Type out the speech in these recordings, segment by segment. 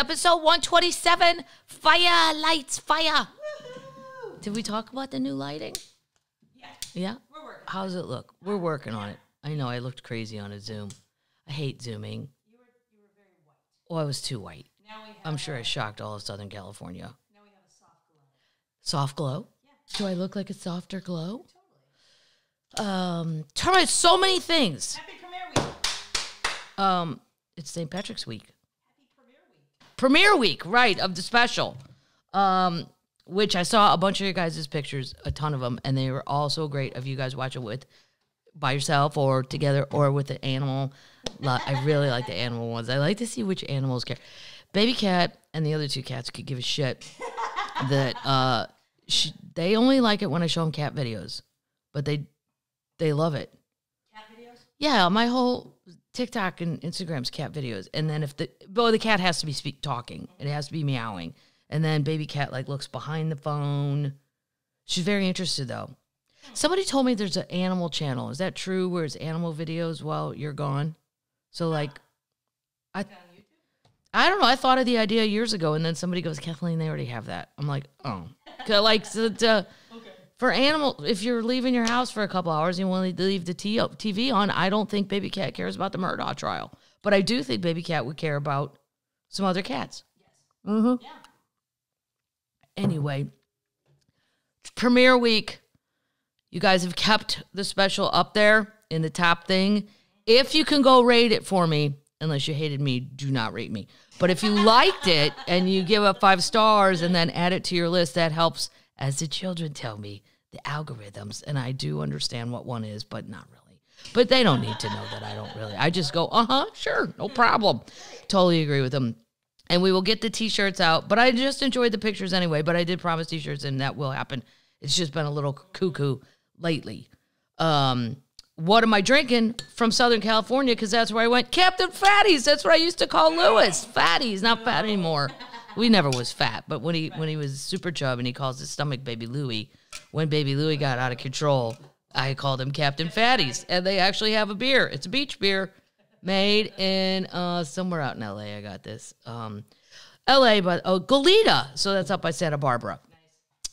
Episode 127. Fire, lights, fire. Did we talk about the new lighting? Yeah. Yeah. We're working. How it look? We're working on it. I know I looked crazy on a Zoom. I hate zooming. You were you were very white. Well, I was too white. Now we have I'm sure I shocked all of Southern California. now we have a soft glow. Soft glow? Yeah. Do I look like a softer glow? Totally. Um, me so many things. Happy premiere week. Um, it's St. Patrick's week. Premiere week. right, of the special. Um, which I saw a bunch of your guys' pictures, a ton of them, and they were all so great of you guys watching with by yourself or together or with an animal. I really like the animal ones. I like to see which animals care. Baby cat and the other two cats could give a shit that uh, sh- they only like it when I show them cat videos, but they they love it. Cat videos. Yeah, my whole TikTok and Instagram's cat videos, and then if the well, the cat has to be speak talking, it has to be meowing, and then baby cat like looks behind the phone. She's very interested though. Somebody told me there's an animal channel. Is that true? Where it's animal videos while you're gone? So like, I I don't know. I thought of the idea years ago, and then somebody goes, Kathleen, they already have that. I'm like, oh, like so, uh. For animal, if you're leaving your house for a couple hours, you want to leave the T- TV on. I don't think Baby Cat cares about the Murdaugh trial, but I do think Baby Cat would care about some other cats. Yes. Mm-hmm. Yeah. Anyway, premiere week. You guys have kept the special up there in the top thing. If you can go rate it for me, unless you hated me, do not rate me. But if you liked it and you give up five stars and then add it to your list, that helps, as the children tell me, the algorithms. And I do understand what one is, but not really. But they don't need to know that I don't really. I just go, uh huh, sure, no problem. Totally agree with them. And we will get the t shirts out. But I just enjoyed the pictures anyway. But I did promise t shirts, and that will happen. It's just been a little cuckoo lately. Um, what am I drinking from Southern California? Because that's where I went. Captain Fatty's. That's what I used to call Lewis. Fatties, not fat anymore. We never was fat, but when he when he was super chub and he calls his stomach Baby Louie, when Baby Louie got out of control, I called him Captain Fatties, and they actually have a beer. It's a beach beer, made in uh somewhere out in L.A. I got this, um, L.A. but oh Goleta, so that's up by Santa Barbara.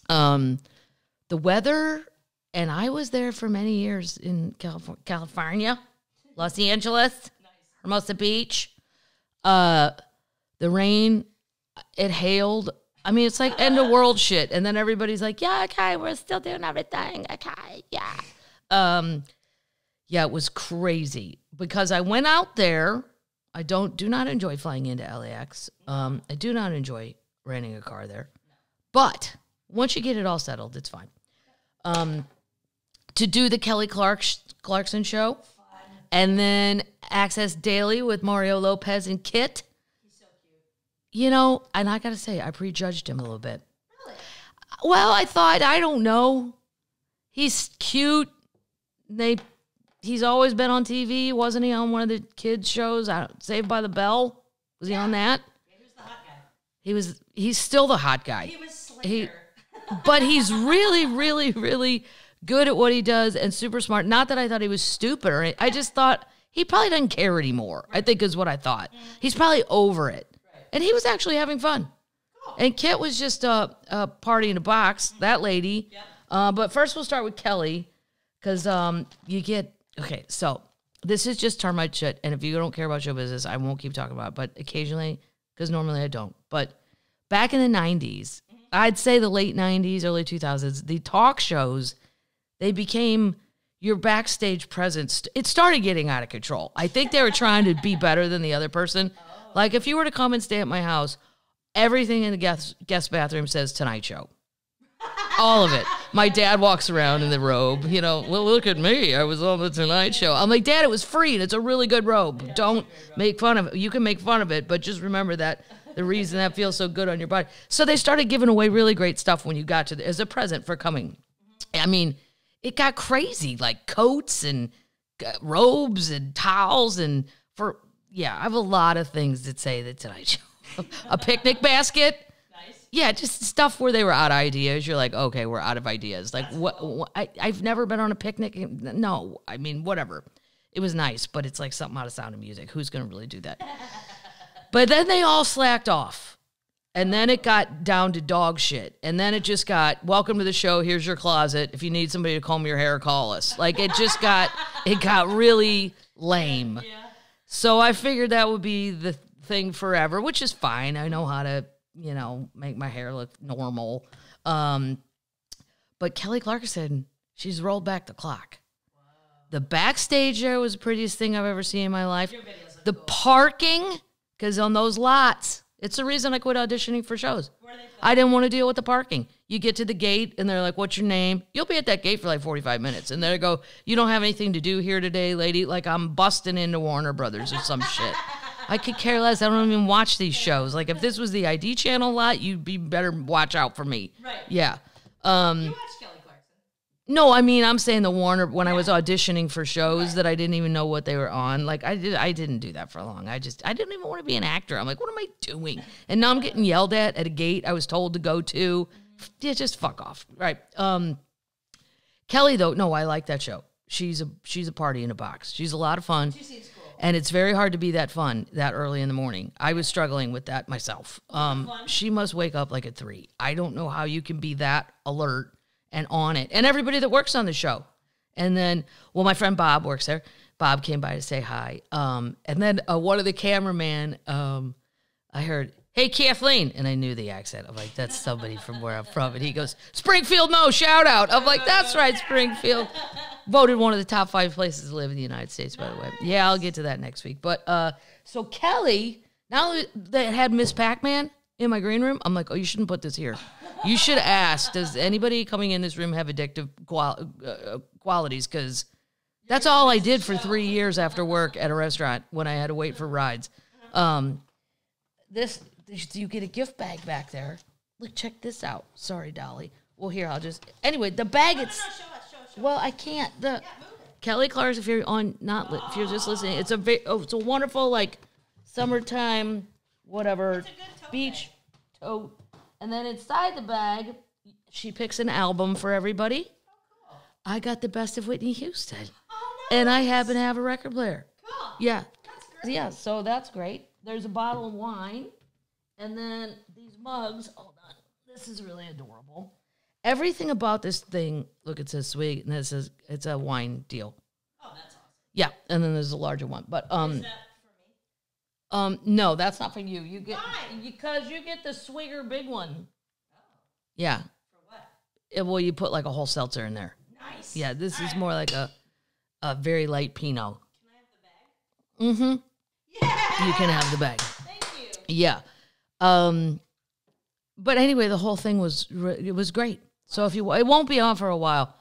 Um, the weather, and I was there for many years in California, California, Los Angeles, Hermosa Beach. Uh, the rain, it hailed. I mean, it's like end of world shit. And then everybody's like, yeah, okay, we're still doing everything. Okay, yeah. Um, yeah, it was crazy because I went out there. I don't do not enjoy flying into LAX. Um, I do not enjoy renting a car there. But once you get it all settled, it's fine. Um, to do the Kelly Clark Clarkson show, and then Access Daily with Mario Lopez and Kit. He's so cute. You know, and I gotta say, I prejudged him a little bit. Really? Well, I thought I don't know. He's cute. They, he's always been on TV. Wasn't he on one of the kids shows? I don't, Saved by the Bell. Was he on that? Yeah, he was the hot guy. He was. He's still the hot guy. He was He- Slater. but he's really, really, really good at what he does and super smart. Not that I thought he was stupid or anything. I just thought he probably doesn't care anymore. I think is what I thought. Mm-hmm. He's probably over it, and he was actually having fun. And Kit was just a, a party in a box. That lady. Yep. Uh, but first, we'll start with Kelly, because um, you get okay. So this is just termite shit, and if you don't care about show business, I won't keep talking about. it. But occasionally, because normally I don't. But back in the '90s, I'd say the late '90s, early 2000s, the talk shows they became your backstage presence. It started getting out of control. I think they were trying to be better than the other person. Like if you were to come and stay at my house, everything in the guest guest bathroom says Tonight Show. All of it. My dad walks around in the robe, you know, well, look at me. I was on the Tonight Show. I'm like, Dad, it was free and it's a really good robe. Don't make fun of it. You can make fun of it, but just remember that the reason that feels so good on your body. So they started giving away really great stuff when you got to the, as a present for coming. I mean, it got crazy like coats and uh, robes and towels and for yeah, I have a lot of things that say the Tonight Show. a picnic basket. Nice. Yeah, just stuff where they were out of ideas. You're like, okay, we're out of ideas. Like, what? what I, I've never been on a picnic. No, I mean, whatever. It was nice, but it's like something out of Sound of Music. Who's going to really do that? But then they all slacked off. And then it got down to dog shit. And then it just got, welcome to the show. Here's your closet. If you need somebody to comb your hair, call us. Like it just got, it got really lame. Yeah. So I figured that would be the thing forever, which is fine. I know how to, you know, make my hair look normal. Um, but Kelly Clarkson, she's rolled back the clock. The backstage there was the prettiest thing I've ever seen in my life. Your videos look The cool. parking, because on those lots, it's the reason I quit auditioning for shows. Where are they filmed? I didn't want to deal with the parking. You get to the gate and they're like, What's your name? You'll be at that gate for like 45 minutes. And they go, You don't have anything to do here today, lady. Like I'm busting into Warner Brothers or some shit. I could care less. I don't even watch these shows. Like if this was the ID channel lot, you'd be better watch out for me. Right. Yeah. Um You watch Kelly Clarkson. No, I mean I'm saying the Warner when I was auditioning for shows that I didn't even know what they were on. Like I did I didn't do that for long. I just I didn't even want to be an actor. I'm like, what am I doing? And now I'm getting yelled at at a gate I was told to go to. Yeah, just fuck off. Right. Um Kelly though, no, I like that show. She's a she's a party in a box. She's a lot of fun. She seems cool. And it's very hard to be that fun that early in the morning. I was struggling with that myself. Um, she must wake up like at three. I don't know how you can be that alert and on it. And everybody that works on the show. And then, well, my friend Bob works there. Bob came by to say hi. Um, and then uh, one of the cameraman, um, I heard, "Hey Kathleen," and I knew the accent. I'm like, "That's somebody from where I'm from." And he goes, "Springfield Mo, shout out." I'm like, "That's right, Springfield." Voted one of the top five places to live in the United States, by the way. Yeah, I'll get to that next week. But uh, so Kelly, now that had Ms. Pac-Man in my green room, I'm like, "Oh, you shouldn't put this here. You should ask, does anybody coming in this room have addictive qual- uh, qualities?" Because that's all I did for three years after work at a restaurant when I had to wait for rides. Um, this you get a gift bag back there. Look, check this out. Sorry, Dolly. Well, here I'll just anyway. The bag it's No, show us, show us, show us. well, I can't. The Yeah. Kelly Clark's. If you're on, not li- if you're just listening, it's a ve- oh, it's a wonderful like summertime, whatever It's a good tote beach tote. And then inside the bag, she picks an album for everybody. I got the best of Whitney Houston, Oh, no. and I happen to have a record player. Cool. Yeah. That's great. Yeah, so that's great. There's a bottle of wine, and then these mugs. Hold on, this is really adorable. Everything about this thing. Look, it says sweet, and it says it's a wine deal. Oh, that's awesome. Yeah, and then there's a larger one, but um, Is that for me? Um, no, that's not for you. You get Why? because you get the swigger big one. Yeah, For what? it, well, you put like a whole seltzer in there. Nice. Yeah, this is more like a a very light Pinot. Can I have the bag? Mm-hmm. Yeah. You can have the bag. Thank you. Yeah. Um but anyway, the whole thing was it was great. So if you it won't be on for a while.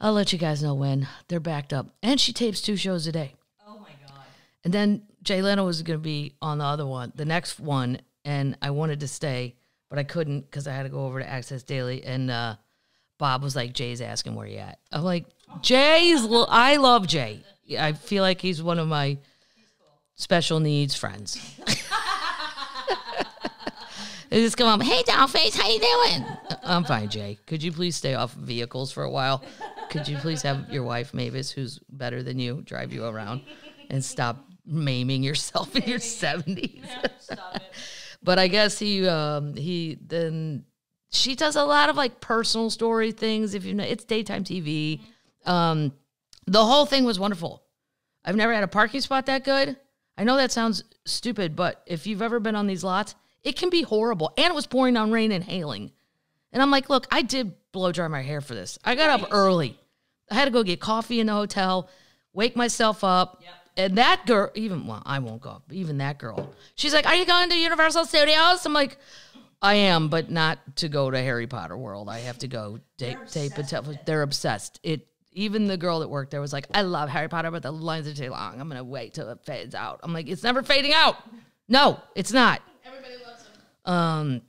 I'll let you guys know when they're backed up. And she tapes two shows a day. Oh my god. And then Jay Leno was going to be on the other one, the next one, and I wanted to stay, but I couldn't because I had to go over to Access Daily. And uh, Bob was like, "Jay's asking where you at." I'm like, "Jay's, I love Jay. I feel like he's one of my special needs friends." They just come up, hey Dollface, how you doing? I'm fine, Jay. Could you please stay off vehicles for a while? Could you please have your wife Mavis, who's better than you, drive you around and stop maiming yourself in your seventies? Stop it. but I guess he um he then she does a lot of like personal story things. If you know, it's daytime TV. Um, the whole thing was wonderful. I've never had a parking spot that good. I know that sounds stupid, but if you've ever been on these lots, it can be horrible. And it was pouring down rain and hailing. And I'm like, look, I did blow dry my hair for this. I got up early. I had to go get coffee in the hotel, wake myself up. Yep. And that girl, even well, I won't go. Even that girl, she's like, "Are you going to Universal Studios?" I'm like, "I am, but not to go to Harry Potter World. I have to go tape and obsessed tell. it. They're obsessed. It even the girl that worked there was like, "I love Harry Potter, but the lines are too long. I'm gonna wait till it fades out." I'm like, "It's never fading out. No, it's not." Everybody loves him. Um,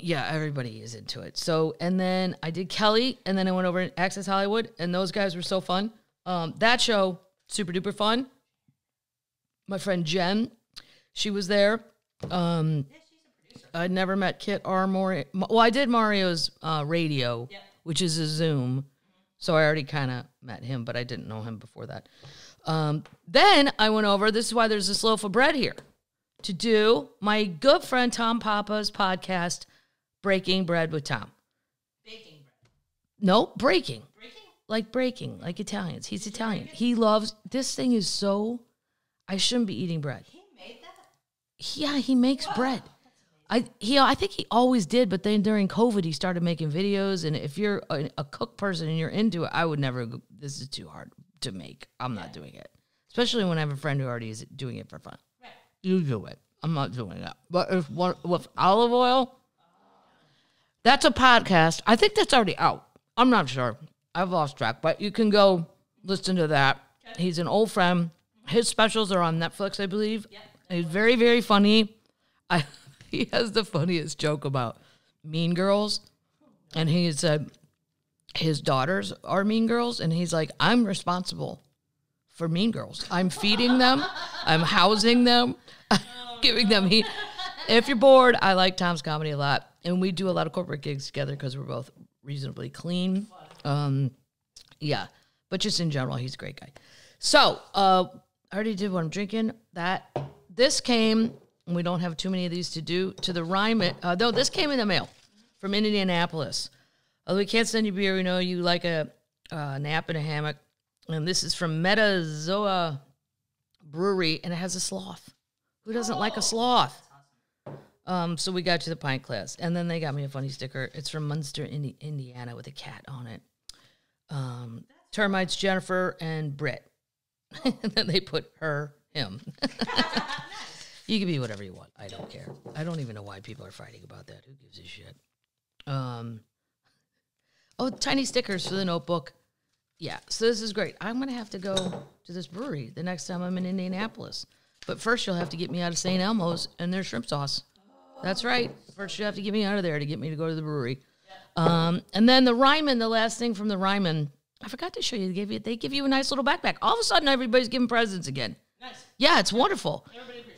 yeah, everybody is into it. So, and then I did Kelly, and then I went over to Access Hollywood, and those guys were so fun. Um, that show, super duper fun. My friend Jen, she was there. Um, Yeah, she's a producer. I'd never met Kit or Mario. Well, I did Mario's uh, radio, Yep. which is a Zoom. So I already kind of met him, but I didn't know him before that. Um, then I went over. This is why there's this loaf of bread here. to do my good friend Tom Papa's podcast, Breaking Bread with Tom. Baking bread. No, breaking. Like breaking, like Italians. He's Italian. He loves this thing is so I shouldn't be eating bread. He made that? Yeah, he makes bread. I he I think he always did, but then during COVID he started making videos. And if you're a, a cook person and you're into it, I would never. This is too hard to make. I'm not doing it, especially when I have a friend who already is doing it for fun. Right. You do it. I'm not doing that. But if one with olive oil, that's a podcast. I think that's already out. I'm not sure. I've lost track, but you can go listen to that. He's an old friend. His specials are on Netflix, I believe. He's very, very funny. I he has the funniest joke about Mean Girls, and he said his daughters are Mean Girls, and he's like, I'm responsible for Mean Girls. I'm feeding them, I'm housing them, I'm giving them heat. If you're bored, I like Tom's comedy a lot, and we do a lot of corporate gigs together because we're both reasonably clean. Um, yeah, but just in general, he's a great guy. So, uh, I already did what I'm drinking. That this came, and we don't have too many of these to do to the rhyme. Uh, though this came in the mail from Indianapolis. Although we can't send you beer, we know you like a uh, nap in a hammock. And this is from Metazoa Brewery, and it has a sloth. Who doesn't like a sloth? Um, so we got to the pint class, and then they got me a funny sticker. It's from Munster, Indi- Indiana, with a cat on it. Um, termites, Jennifer and Britt, and then they put her, him. you can be whatever you want. I don't care. I don't even know why people are fighting about that. Who gives a shit? Um, oh, tiny stickers for the notebook. Yeah, so this is great. I'm gonna have to go to this brewery the next time I'm in Indianapolis. But first, you'll have to get me out of St. Elmo's and their shrimp sauce. That's right. First, you have to get me out of there to get me to go to the brewery. Um, and then the Ryman, the last thing from the Ryman, I forgot to show you. They give you they give you a nice little backpack. All of a sudden, everybody's giving presents again. Nice. Yeah, it's wonderful.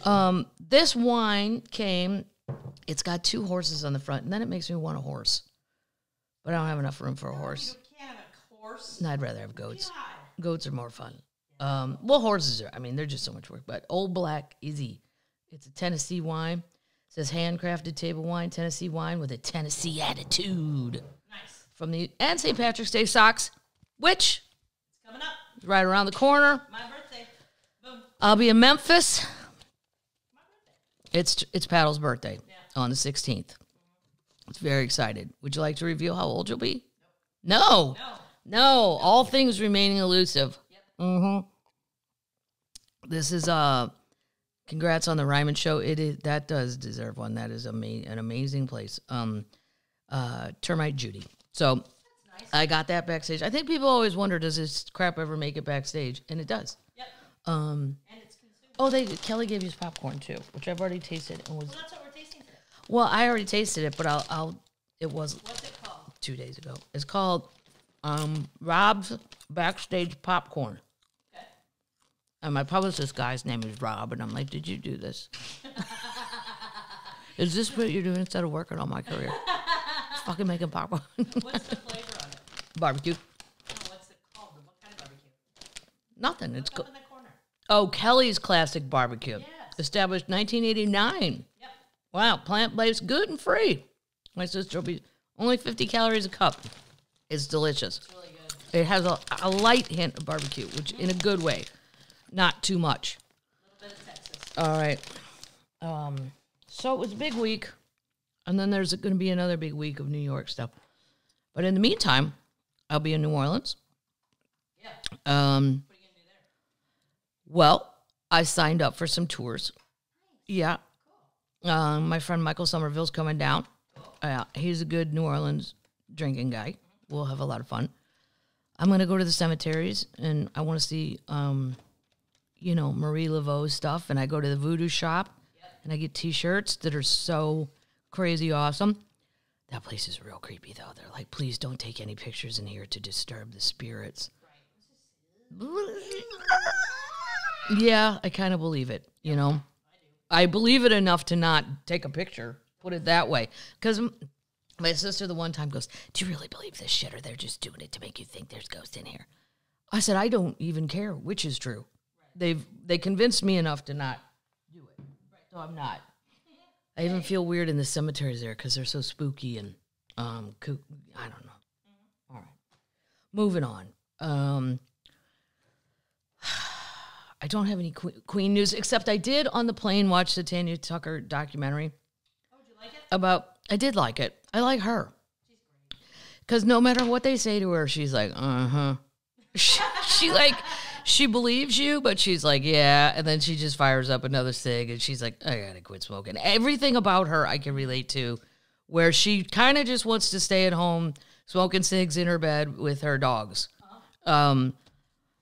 Um, this wine came. It's got two horses on the front, and then it makes me want a horse. But I don't have enough room for a horse. You can't have a horse. No, I'd rather have goats. God. Goats are more fun. Um, well, horses are. I mean, they're just so much work. But Old Black Izzy, it's a Tennessee wine. It says handcrafted table wine, Tennessee wine with a Tennessee attitude Nice. from the and St. Patrick's Day socks, which It's coming up. right around the corner. My birthday. Boom. I'll be in Memphis. My birthday. It's it's Paddle's birthday yeah. on the 16th. It's very excited. Would you like to reveal how old you'll be? No. No. No. All things remaining elusive. Mm-hmm. This is uh congrats on the Ryman show. It is that does deserve one. That is ama- an amazing place. Um uh Termite Judy. So I got that backstage. I think people always wonder, does this crap ever make it backstage? And it does. Yep. Um And it's consumed. oh they Kelly gave you popcorn too, which I've already tasted and was Well, that's what we're tasting today. well, I already tasted it, but I'll, I'll it was What's it called? two days ago. It's called um, Rob's Backstage Popcorn. And my publicist guy's name is Rob, and I'm like, did you do this? is this what you're doing instead of working on my career? Fucking making popcorn. What's the flavor on it? Barbecue. Oh, what's it called? What kind of barbecue? Nothing. It's in the corner. oh Kelly's Classic Barbecue, Yes. established 1989. Yep. Wow, plant based, good and free. My sister will be only 50 calories a cup. It's delicious. It's really good. It has a, a light hint of barbecue, which in a good way, not too much. A little bit of Texas. All right. Um, so it was a big week, and then there's going to be another big week of New York stuff. But in the meantime, I'll be in New Orleans. Yeah. Um, What are you gonna do there? well, I signed up for some tours. Yeah. Um, my friend Michael Somerville's coming down. Yeah, he's a good New Orleans drinking guy. We'll have a lot of fun. I'm gonna go to the cemeteries, and I want to see, um, you know, Marie Laveau stuff. And I go to the Voodoo shop, and I get T-shirts that are so crazy awesome. That place is real creepy, though. They're like, please don't take any pictures in here to disturb the spirits. Yeah, I kind of believe it, you know. I believe it enough to not take a picture, put it that way. Because my sister, the one time, goes, Do you really believe this shit, or they're just doing it to make you think there's ghosts in here? I said, I don't even care which is true. They've they convinced me enough to not do it. So I'm not. I even feel weird in the cemeteries there because they're so spooky and um, coo- I don't know. All right, moving on. Um, I don't have any que- Queen news except I did on the plane watch the Tanya Tucker documentary Oh, did you like it? about. I did like it. I like her because no matter what they say to her, she's like, uh huh. She, she like she believes you, but she's like, yeah, and then she just fires up another cig, and she's like, I gotta quit smoking. Everything about her I can relate to, where she kind of just wants to stay at home smoking cigs in her bed with her dogs, um,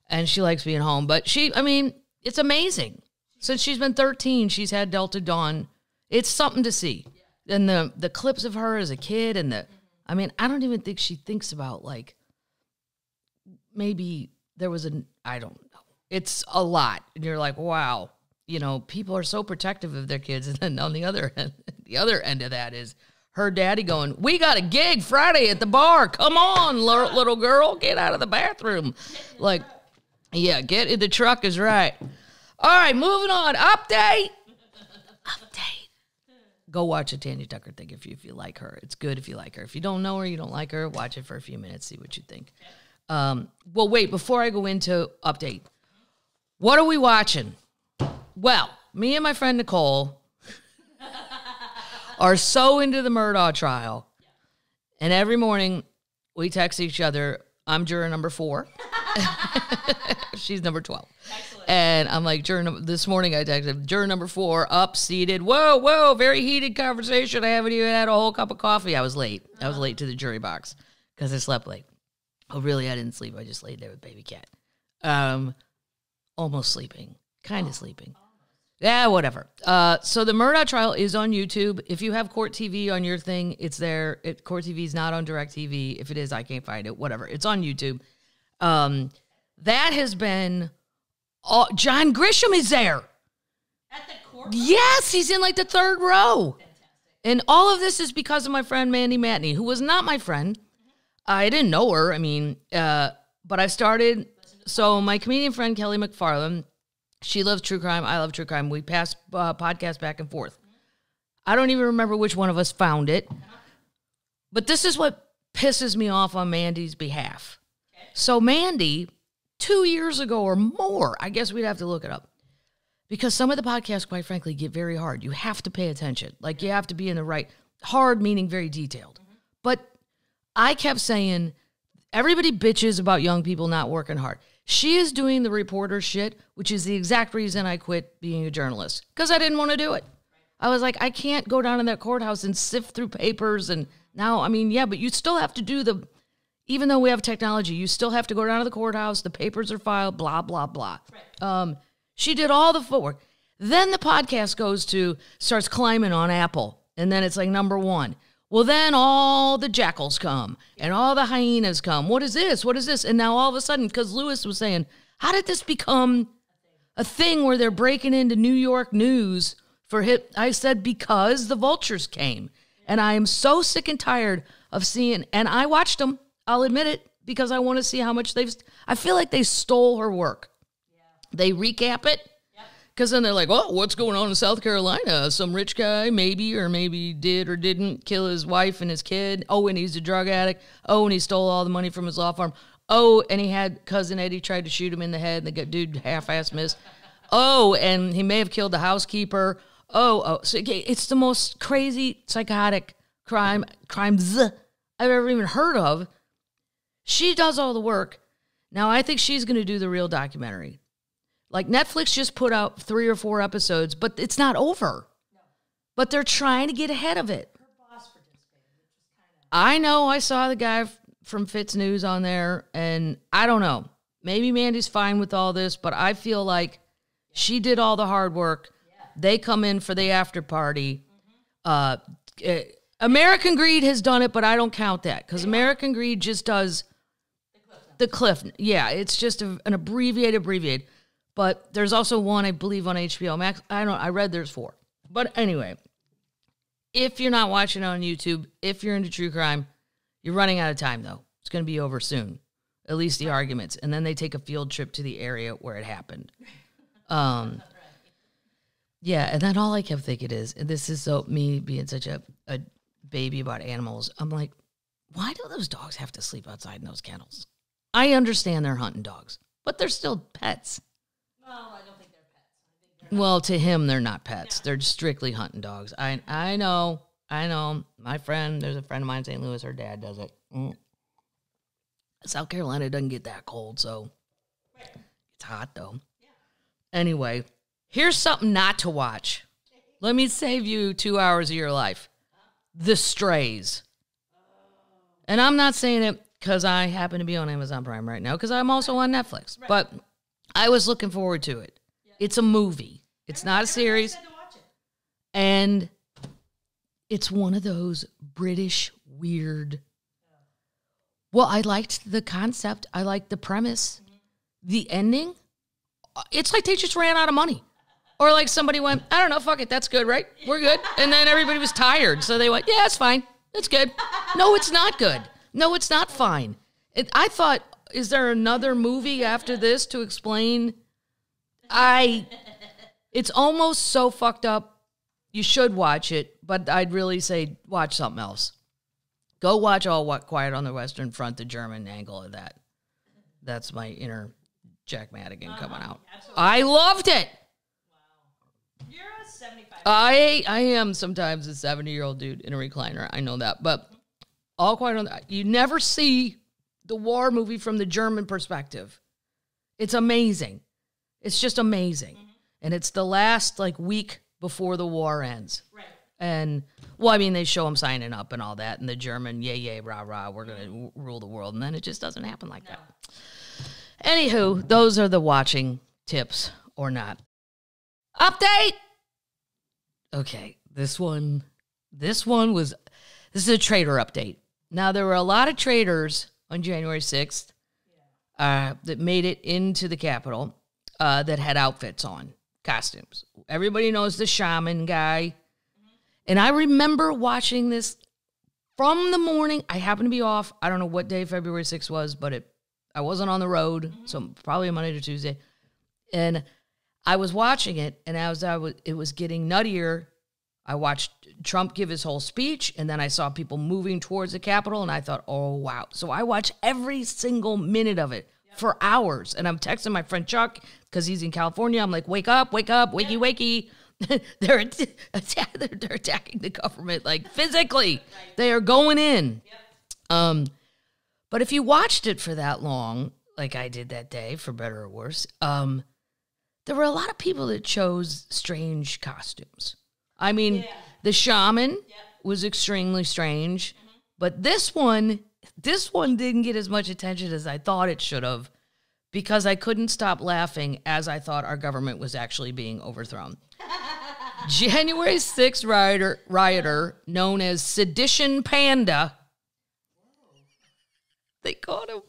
and she likes being home. But she, I mean, it's amazing. Since she's been 13, she's had Delta Dawn. It's something to see. And the the clips of her as a kid and the I mean, I don't even think she thinks about like maybe there was an I don't know. It's a lot. And you're like, wow, you know, people are so protective of their kids. And then on the other end, the other end of that is her daddy going, We got a gig Friday at the bar. Come on, little, girl, get out of the bathroom. Like, yeah, get in the truck is right. All right, moving on. Update. Update. Go watch a Tanya Tucker thing if you if you like her. It's good if you like her. If you don't know her, you don't like her, watch it for a few minutes, see what you think. Um, well, wait, before I go into update, what are we watching? Well, me and my friend Nicole are so into the Murdaugh trial. And every morning we text each other, I'm juror number four. She's number 12. Excellent. And I'm like, juror num- this morning I texted juror number four, up, seated. Whoa, whoa, very heated conversation. I haven't even had a whole cup of coffee. I was late. I was late to the jury box because I slept late. Oh, really? I didn't sleep. I just laid there with baby cat. Um, almost sleeping, kind of sleeping. Yeah, whatever. Uh, so the Murdaugh trial is on YouTube. If you have Court TV on your thing, it's there. It, Court TV is not on Direct TV. If it is, I can't find it. Whatever. It's on YouTube. Um, that has been. All, John Grisham is there. At the court. Yes, he's in like the third row. And all of this is because of my friend Mandy Matney, who was not my friend. I didn't know her. I mean, uh, but I started. So my comedian friend Kelly McFarland, she loves true crime. I love true crime. We pass uh, podcasts back and forth. I don't even remember which one of us found it. But this is what pisses me off on Mandy's behalf. So Mandy, two years ago or more, I guess we'd have to look it up because some of the podcasts, quite frankly, get very hard. You have to pay attention. Like you have to be in the right hard, meaning very detailed. But I kept saying everybody bitches about young people not working hard. She is doing the reporter shit, which is the exact reason I quit being a journalist because I didn't want to do it. I was like, I can't go down in that courthouse and sift through papers. And now, I mean, yeah, but you still have to do the, even though we have technology, you still have to go down to the courthouse. The papers are filed, blah, blah, blah. Um, she did all the footwork. Then the podcast goes to, starts climbing on Apple. And then it's like number one. Well, then all the jackals come and all the hyenas come. What is this? What is this? And now all of a sudden, because Lewis was saying, how did this become a thing where they're breaking into New York news for hit? I said, because the vultures came. And I am so sick and tired of seeing, and I watched them, I'll admit it, because I want to see how much they've, I feel like they stole her work. They recap it. Because then they're like, oh, what's going on in South Carolina? Some rich guy, maybe, or maybe did or didn't kill his wife and his kid. Oh, and he's a drug addict. Oh, and he stole all the money from his law firm. Oh, and he had cousin Eddie tried to shoot him in the head, and the dude half-ass missed. Oh, and he may have killed the housekeeper. Oh, oh, so it's the most crazy, psychotic crime crimes I've ever even heard of. She does all the work. Now I think she's going to do the real documentary. Like Netflix just put out three or four episodes, but it's not over. But they're trying to get ahead of it. Her boss participated, which was kind of. I know I saw the guy from FITSNews on there, and I don't know. Maybe Mandy's fine with all this, but I feel like she did all the hard work. They come in for the after party. Uh, eh, American Greed has done it, but I don't count that because American Greed just does the cliff. Yeah, it's just a, an abbreviated, abbreviated. But there's also one I believe on HBO Max. I don't. I read there's four. But anyway, if you're not watching on YouTube, if you're into true crime, you're running out of time though. It's going to be over soon. At least the arguments, and then they take a field trip to the area where it happened. Um, Yeah, and then all I kept thinking is, and this is so me being such a, a baby about animals. I'm like, why do those dogs have to sleep outside in those kennels? I understand they're hunting dogs, but they're still pets. Well, I don't think they're pets. I think they're Well, to him, they're not pets. They're strictly hunting dogs. I I know, I know. My friend, there's a friend of mine in St. Louis. Her dad does it. Mm. South Carolina doesn't get that cold, so right. it's hot though. Anyway, here's something not to watch. Let me save you two hours of your life. The Strays. And I'm not saying it because I happen to be on Amazon Prime right now, because I'm also on Netflix. But I was looking forward to it. It's a movie. It's not a series. Said to watch it. And it's one of those British weird. Well, I liked the concept. I liked the premise. Mm-hmm. The ending, it's like they just ran out of money. Or like somebody went, I don't know, fuck it, that's good, right? We're good. And then everybody was tired. So they went, yeah, it's fine. It's good. No, it's not good. No, it's not fine. It, I thought, is there another movie after this to explain? I, it's almost so fucked up you should watch it, but I'd really say watch something else. Go watch All What Quiet on the Western Front, the German angle of that. That's my inner Jack Madigan coming out. absolutely. I loved it. You're a 75. I I am sometimes a 70 year old dude in a recliner. I know that, but All Quiet on the you never see the war movie from the German perspective. It's amazing. It's just amazing, and it's the last like week before the war ends. right. And well, I mean, they show them signing up and all that, and the German, yay, yay, rah, rah, we're going to rule the world. And then it just doesn't happen like that. Anywho, those are the watching tips or not. Update! Okay, this one, this one was, this is a trader update. Now, there were a lot of traders on January 6th uh, that made it into the Capitol uh, that had outfits on, costumes. Everybody knows the shaman guy. And I remember watching this from the morning. I happened to be off. I don't know what day February 6th was, but it I wasn't on the road, so probably a Monday to Tuesday. And I was watching it, and as I was, it was getting nuttier. I watched Trump give his whole speech, and then I saw people moving towards the Capitol, and I thought, oh wow! So I watched every single minute of it for hours, and I'm texting my friend Chuck because he's in California. I'm like, wake up, wake up, wakey, wakey. they're, atta- they're they're attacking the government like physically. They are going in. Um, but if you watched it for that long, like I did that day, for better or worse, um, there were a lot of people that chose strange costumes. I mean, Yeah. the shaman was extremely strange, but this one, this one didn't get as much attention as I thought it should have because I couldn't stop laughing as I thought our government was actually being overthrown. January 6th rioter, rioter known as Sedition Panda. They caught him.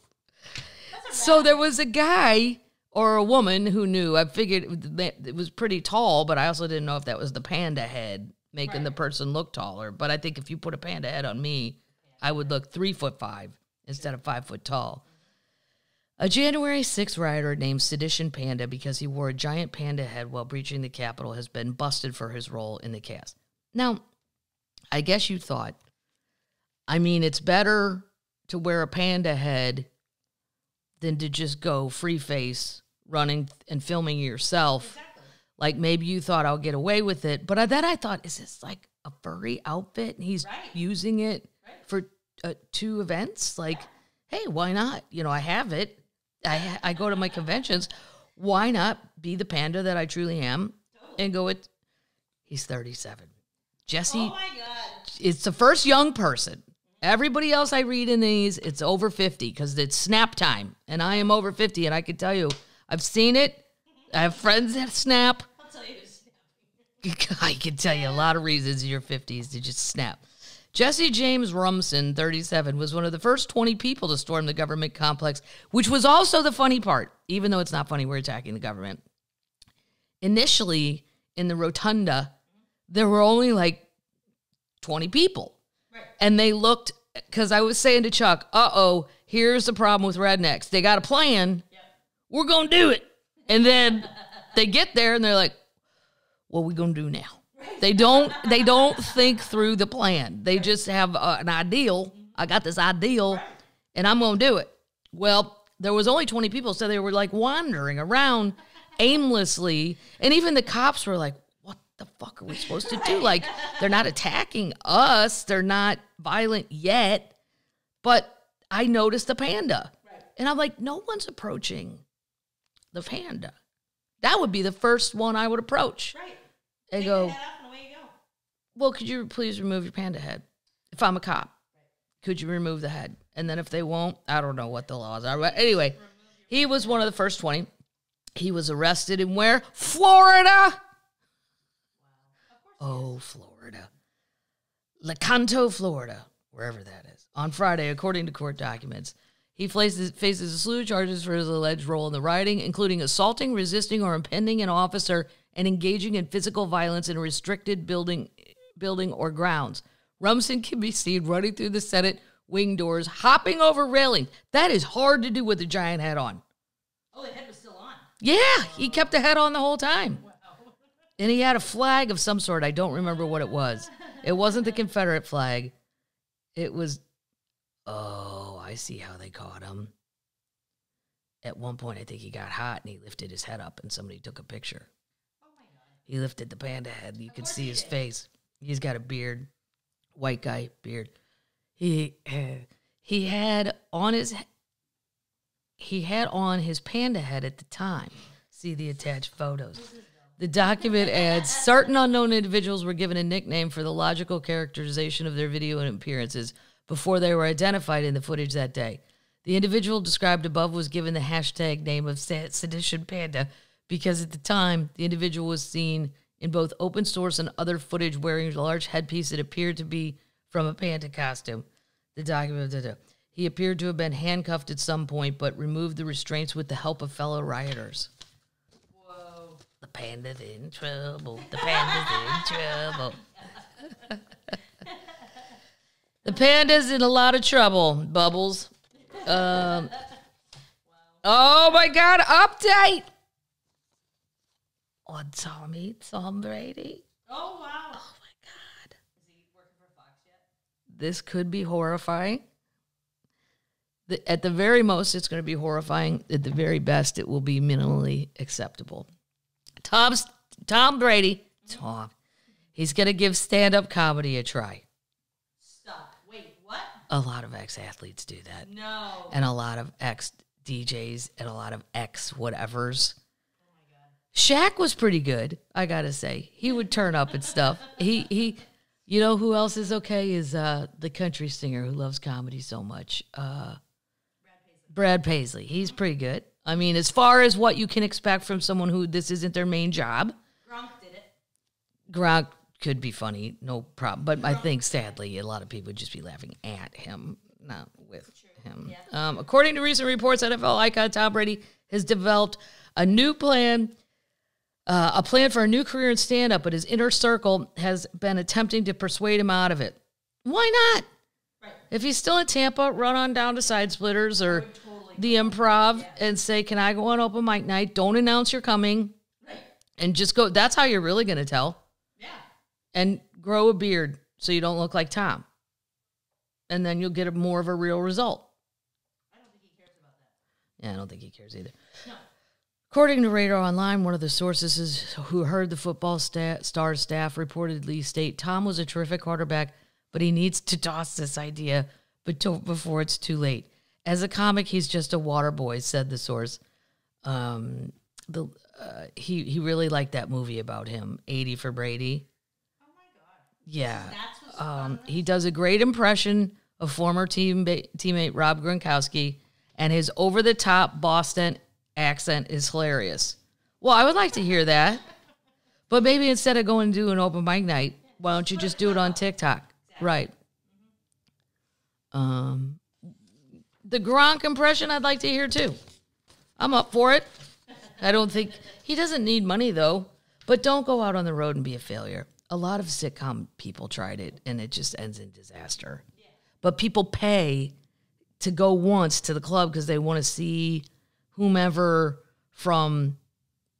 So there was a guy or a woman who knew. I figured it was pretty tall, but I also didn't know if that was the panda head making the person look taller. But I think if you put a panda head on me, I would look three foot five instead of five foot tall. A January 6th rioter named Sedition Panda because he wore a giant panda head while breaching the Capitol has been busted for his role in the chaos. Now, I guess you thought, I mean, it's better to wear a panda head than to just go free face running and filming yourself. Exactly. Like maybe you thought I'll get away with it, but then I thought, is this like a furry outfit and he's Right. using it. For uh, two events? Like, hey, why not? You know, I have it. I I go to my conventions. Why not be the panda that I truly am and go with? He's thirty seven. Jesse Oh my god. it's the first young person. Everybody else I read in these, it's over 50 because it's snap time. And I am over 50. And I can tell you, I've seen it. I have friends that snap. I'll tell you. I can tell you a lot of reasons in your 50s to just snap. Jesse James Rumson, 37, was one of the first 20 people to storm the government complex, which was also the funny part, even though it's not funny, we're attacking the government. Initially, in the rotunda, there were only like 20 people. Right. And they looked, because I was saying to Chuck, uh oh, here's the problem with rednecks. They got a plan. Yep. We're going to do it. And then they get there and they're like, what we gonna do now? They don't. They don't think through the plan. They just have uh, an ideal. I got this ideal, and I'm gonna do it. Well, there was only 20 people, so they were like wandering around aimlessly, and even the cops were like, "What the fuck are we supposed to do?" Like, they're not attacking us. They're not violent yet, but I noticed the panda, and I'm like, no one's approaching the panda. That would be the first one I would approach. Right. And Take go, the head off and away you go. well, could you please remove your panda head? If I'm a cop, could you remove the head? And then if they won't, I don't know what the laws are. But anyway, he was one of the first 20. He was arrested in where? Florida. Oh, Florida. Lecanto, Florida, wherever that is. On Friday, according to court documents, he faces, faces a slew of charges for his alleged role in the rioting, including assaulting, resisting, or impeding an officer and engaging in physical violence in a restricted building, building or grounds. Rumson can be seen running through the Senate wing doors, hopping over railing. That is hard to do with a giant head on. Oh, the head was still on. Yeah, he kept the head on the whole time. And he had a flag of some sort. I don't remember what it was. It wasn't the Confederate flag. It was, oh, I see how they caught him. At one point, I think he got hot and he lifted his head up and somebody took a picture. He lifted the panda head. You could course see his face. He's got a beard, white guy beard. He he had on his he had on his panda head at the time. See the attached photos. The document adds certain unknown individuals were given a nickname for the logical characterization of their video and appearances before they were identified in the footage that day. The individual described above was given the hashtag name of Sedition Panda because at the time the individual was seen in both open source and other footage wearing a large headpiece that appeared to be from a panda costume. The document. da, da. He appeared to have been handcuffed at some point, but removed the restraints with the help of fellow rioters. Whoa. The panda's in trouble. The panda's in trouble. the panda's in a lot of trouble, Bubbles. Um, oh my God, update on Tommy, Tom Brady. Oh wow. Oh my God. Is he working for Fox yet? This could be horrifying. The, at the very most, it's going to be horrifying. At the very best, it will be minimally acceptable. Tom's Tom Brady, Tom, he's going to give stand-up comedy a try. Stop. Wait, what? A lot of ex-athletes do that, No. and a lot of ex-DJs, and a lot of ex-whatevers. my god. Shaq was pretty good, I gotta say. He would turn up and stuff. He he, you know who else is okay is uh the country singer who loves comedy so much. Uh, Brad Paisley. He's pretty good. I mean, as far as what you can expect from someone who this isn't their main job, Gronk did it. Gronk could be funny, no problem. But I think sadly, a lot of people would just be laughing at him, not with him. Um, according to recent reports, NFL icon Tom Brady has developed a new plan, uh, a plan for a new career in stand up, but his inner circle has been attempting to persuade him out of it. Why not? Right. If he's still in Tampa, run on down to Side Splitters or totally the Improv and say, "Can I go on open mic night? Don't announce you're coming, Right. and just go." That's how you're really going to tell Yeah. and grow a beard so you don't look like Tom. And then you'll get a more of a real result. I don't think he cares about that. Yeah, I don't think he cares either. No. According to Radar Online, one of the sources is, who heard the football sta- star staff reportedly state Tom was a terrific quarterback, but he needs to toss this idea before it's too late. As a comic, he's just a water boy, said the source. Um, the, uh, he, he really liked that movie about him, 80 for Brady. Oh my god. Yeah. Um, he does a great impression of former team teammate Rob Gronkowski, and his over the top Boston accent is hilarious. Well, I would like to hear that, but maybe instead of going to do an open mic night, why don't you just do it on TikTok? Right. Um, the Gronk impression I'd like to hear too. I'm up for it. I don't think he doesn't need money though. But don't go out on the road and be a failure. A lot of sitcom people tried it and it just ends in disaster. But people pay to go once to the club because they want to see whomever from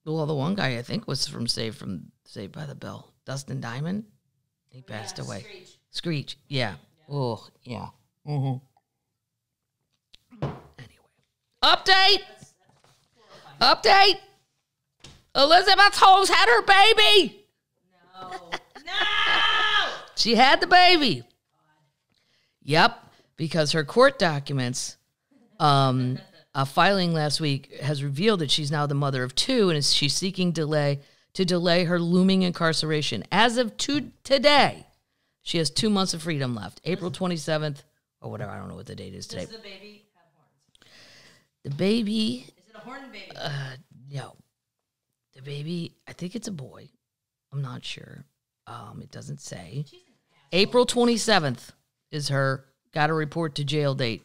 well, the one guy I think was from Save from Saved by the Bell. Dustin Diamond. He passed Yeah, away. Screech. Screech. Yeah. Oh, yeah. Mm-hmm. Anyway. Update. Update. Elizabeth Holmes had her baby. No. no! She had the baby. Yep, because her court documents, um, a filing last week has revealed that she's now the mother of two, and is she's seeking delay to delay her looming incarceration. As of to today, she has two months of freedom left. April twenty seventh, or whatever. I don't know what the date is today. Does the baby have horns? The baby, Is it a horn baby? uh, no, the baby. I think it's a boy. I'm not sure. Um, it doesn't say. April 27th is her got to report to jail date.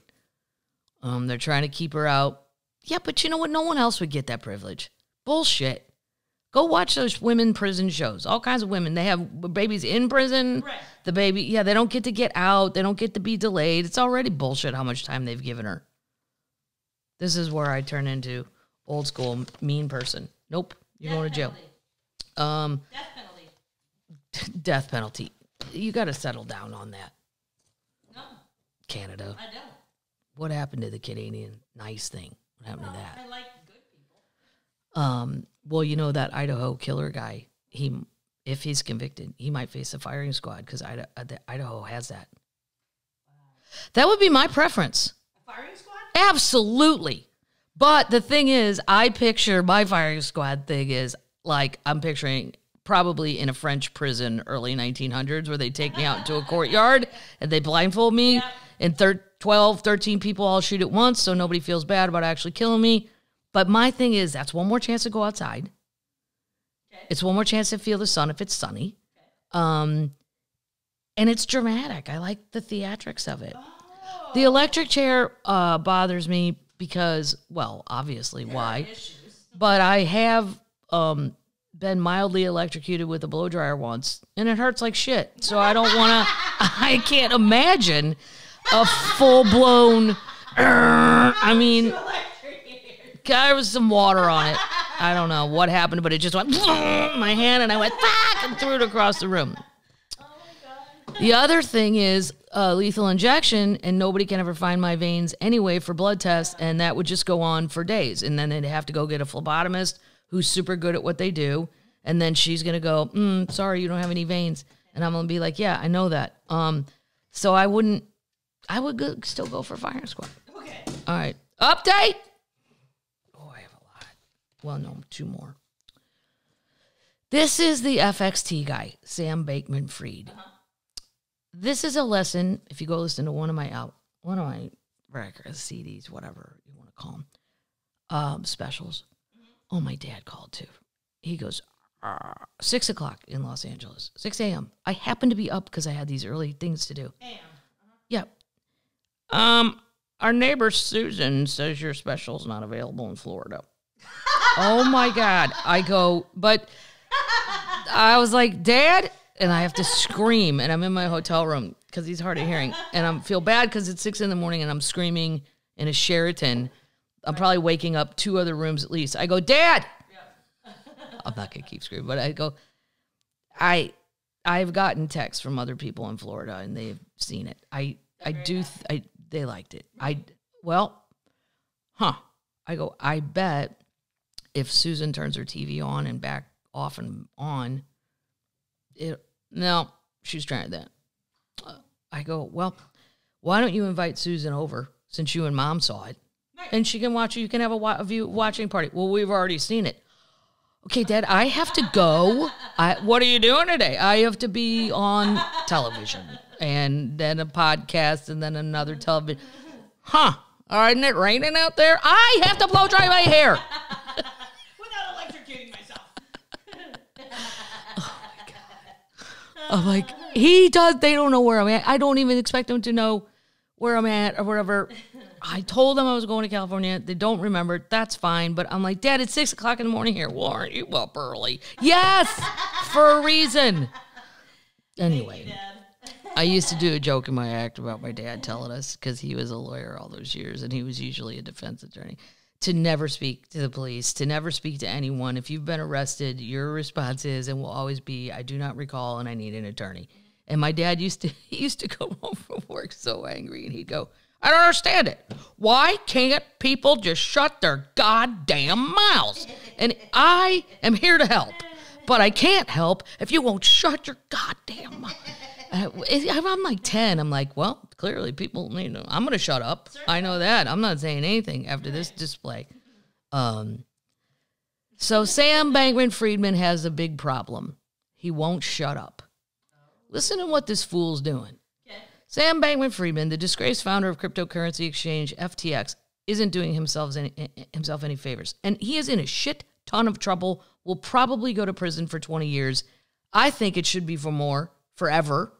Um, they're trying to keep her out. Yeah, but you know what? No one else would get that privilege. Bullshit. Go watch those women prison shows. All kinds of women. They have babies in prison. Right. The baby, yeah, they don't get to get out. They don't get to be delayed. It's already bullshit how much time they've given her. This is where I turn into old school mean person. Nope, you're Death going to jail. penalty. Um, Death penalty. death penalty. You got to settle down on that, No, Canada. I don't. What happened to the Canadian nice thing? What happened to that? I like good people. Um, well, you know that Idaho killer guy. He, if he's convicted, he might face a firing squad because Idaho, Idaho has that. That would be my preference. A firing squad? Absolutely. But the thing is, I picture my firing squad thing is like I'm picturing probably in a French prison early 1900s where they take me out into a courtyard and they blindfold me and thir- 12, 13 people all shoot at once so nobody feels bad about actually killing me. But my thing is, that's one more chance to go outside. Okay. It's one more chance to feel the sun if it's sunny. Um, and it's dramatic. I like the theatrics of it. The electric chair uh, bothers me because, well, obviously, why? But I have um, been mildly electrocuted with a blow dryer once, and it hurts like shit. So I don't want to. I can't imagine a full blown. I mean, there was some water on it. I don't know what happened, but it just went my hand, and I went fuck and threw it across the room. The other thing is uh, lethal injection, and nobody can ever find my veins anyway for blood tests, and that would just go on for days. And then they'd have to go get a phlebotomist who's super good at what they do, and then she's gonna go, mm, "Sorry, you don't have any veins," and I'm gonna be like, "Yeah, I know that." Um, so I wouldn't. I would go, still go for fire squad. Okay. All right, update. Oh, I have a lot. Well, no, two more. This is the FXT guy, Sam Bankman Fried. Uh-huh. This is a lesson. If you go listen to one of my out, one of my records, CDs, whatever you want to call them, um, specials. Mm-hmm. Oh, my dad called too. He goes, six o'clock in Los Angeles, 6 a.m. I happened to be up because I had these early things to do. Damn. Uh-huh. Yep. Um, our neighbor Susan says your special's not available in Florida. oh my God. I go, but I was like, Dad, and I have to scream, and I'm in my hotel room because he's hard of hearing, and I feel bad because it's six in the morning and I'm screaming in a Sheraton. I'm probably waking up two other rooms at least. I go, Dad. I'm not gonna keep screaming, but I go, I I've gotten texts from other people in Florida and they've seen it. I I do th- I they liked it. I well, huh. I go, I bet if Susan turns her TV on and back off and on, it no, she's trying that. I go, well, why don't you invite Susan over since you and mom saw it? And she can watch it. You can have a, wa- a view watching party. Well, we've already seen it. Okay, Dad, I have to go. I, what are you doing today? I have to be on television and then a podcast and then another television. Huh. All right, isn't it raining out there? I have to blow dry my hair. Without electrocuting myself. I'm like, he does. They don't know where I'm at. I don't even expect them to know where I'm at or whatever. I told them I was going to California. They don't remember. That's fine. But I'm like, Dad, it's six o'clock in the morning here. Well, aren't you up early? Yes, for a reason. Anyway, Dad. I used to do a joke in my act about my dad telling us because he was a lawyer all those years and he was usually a defense attorney. to never speak to the police, to never speak to anyone. If you've been arrested, your response is and will always be, I do not recall and I need an attorney. And my dad used to he used to come home from work so angry and he'd go, I don't understand it. Why can't people just shut their goddamn mouths? And I am here to help, but I can't help if you won't shut your goddamn mouth. I'm like 10. I'm like, well, clearly people, you know, I'm going to shut up. I know that. I'm not saying anything after this display. Um, so Sam Bankman Friedman has a big problem. He won't shut up. Listen to what this fool's doing. Okay. Sam Bankman Friedman, the disgraced founder of cryptocurrency exchange FTX, isn't doing himself any, himself any favors. And he is in a shit ton of trouble, will probably go to prison for 20 years. I think it should be for more, forever.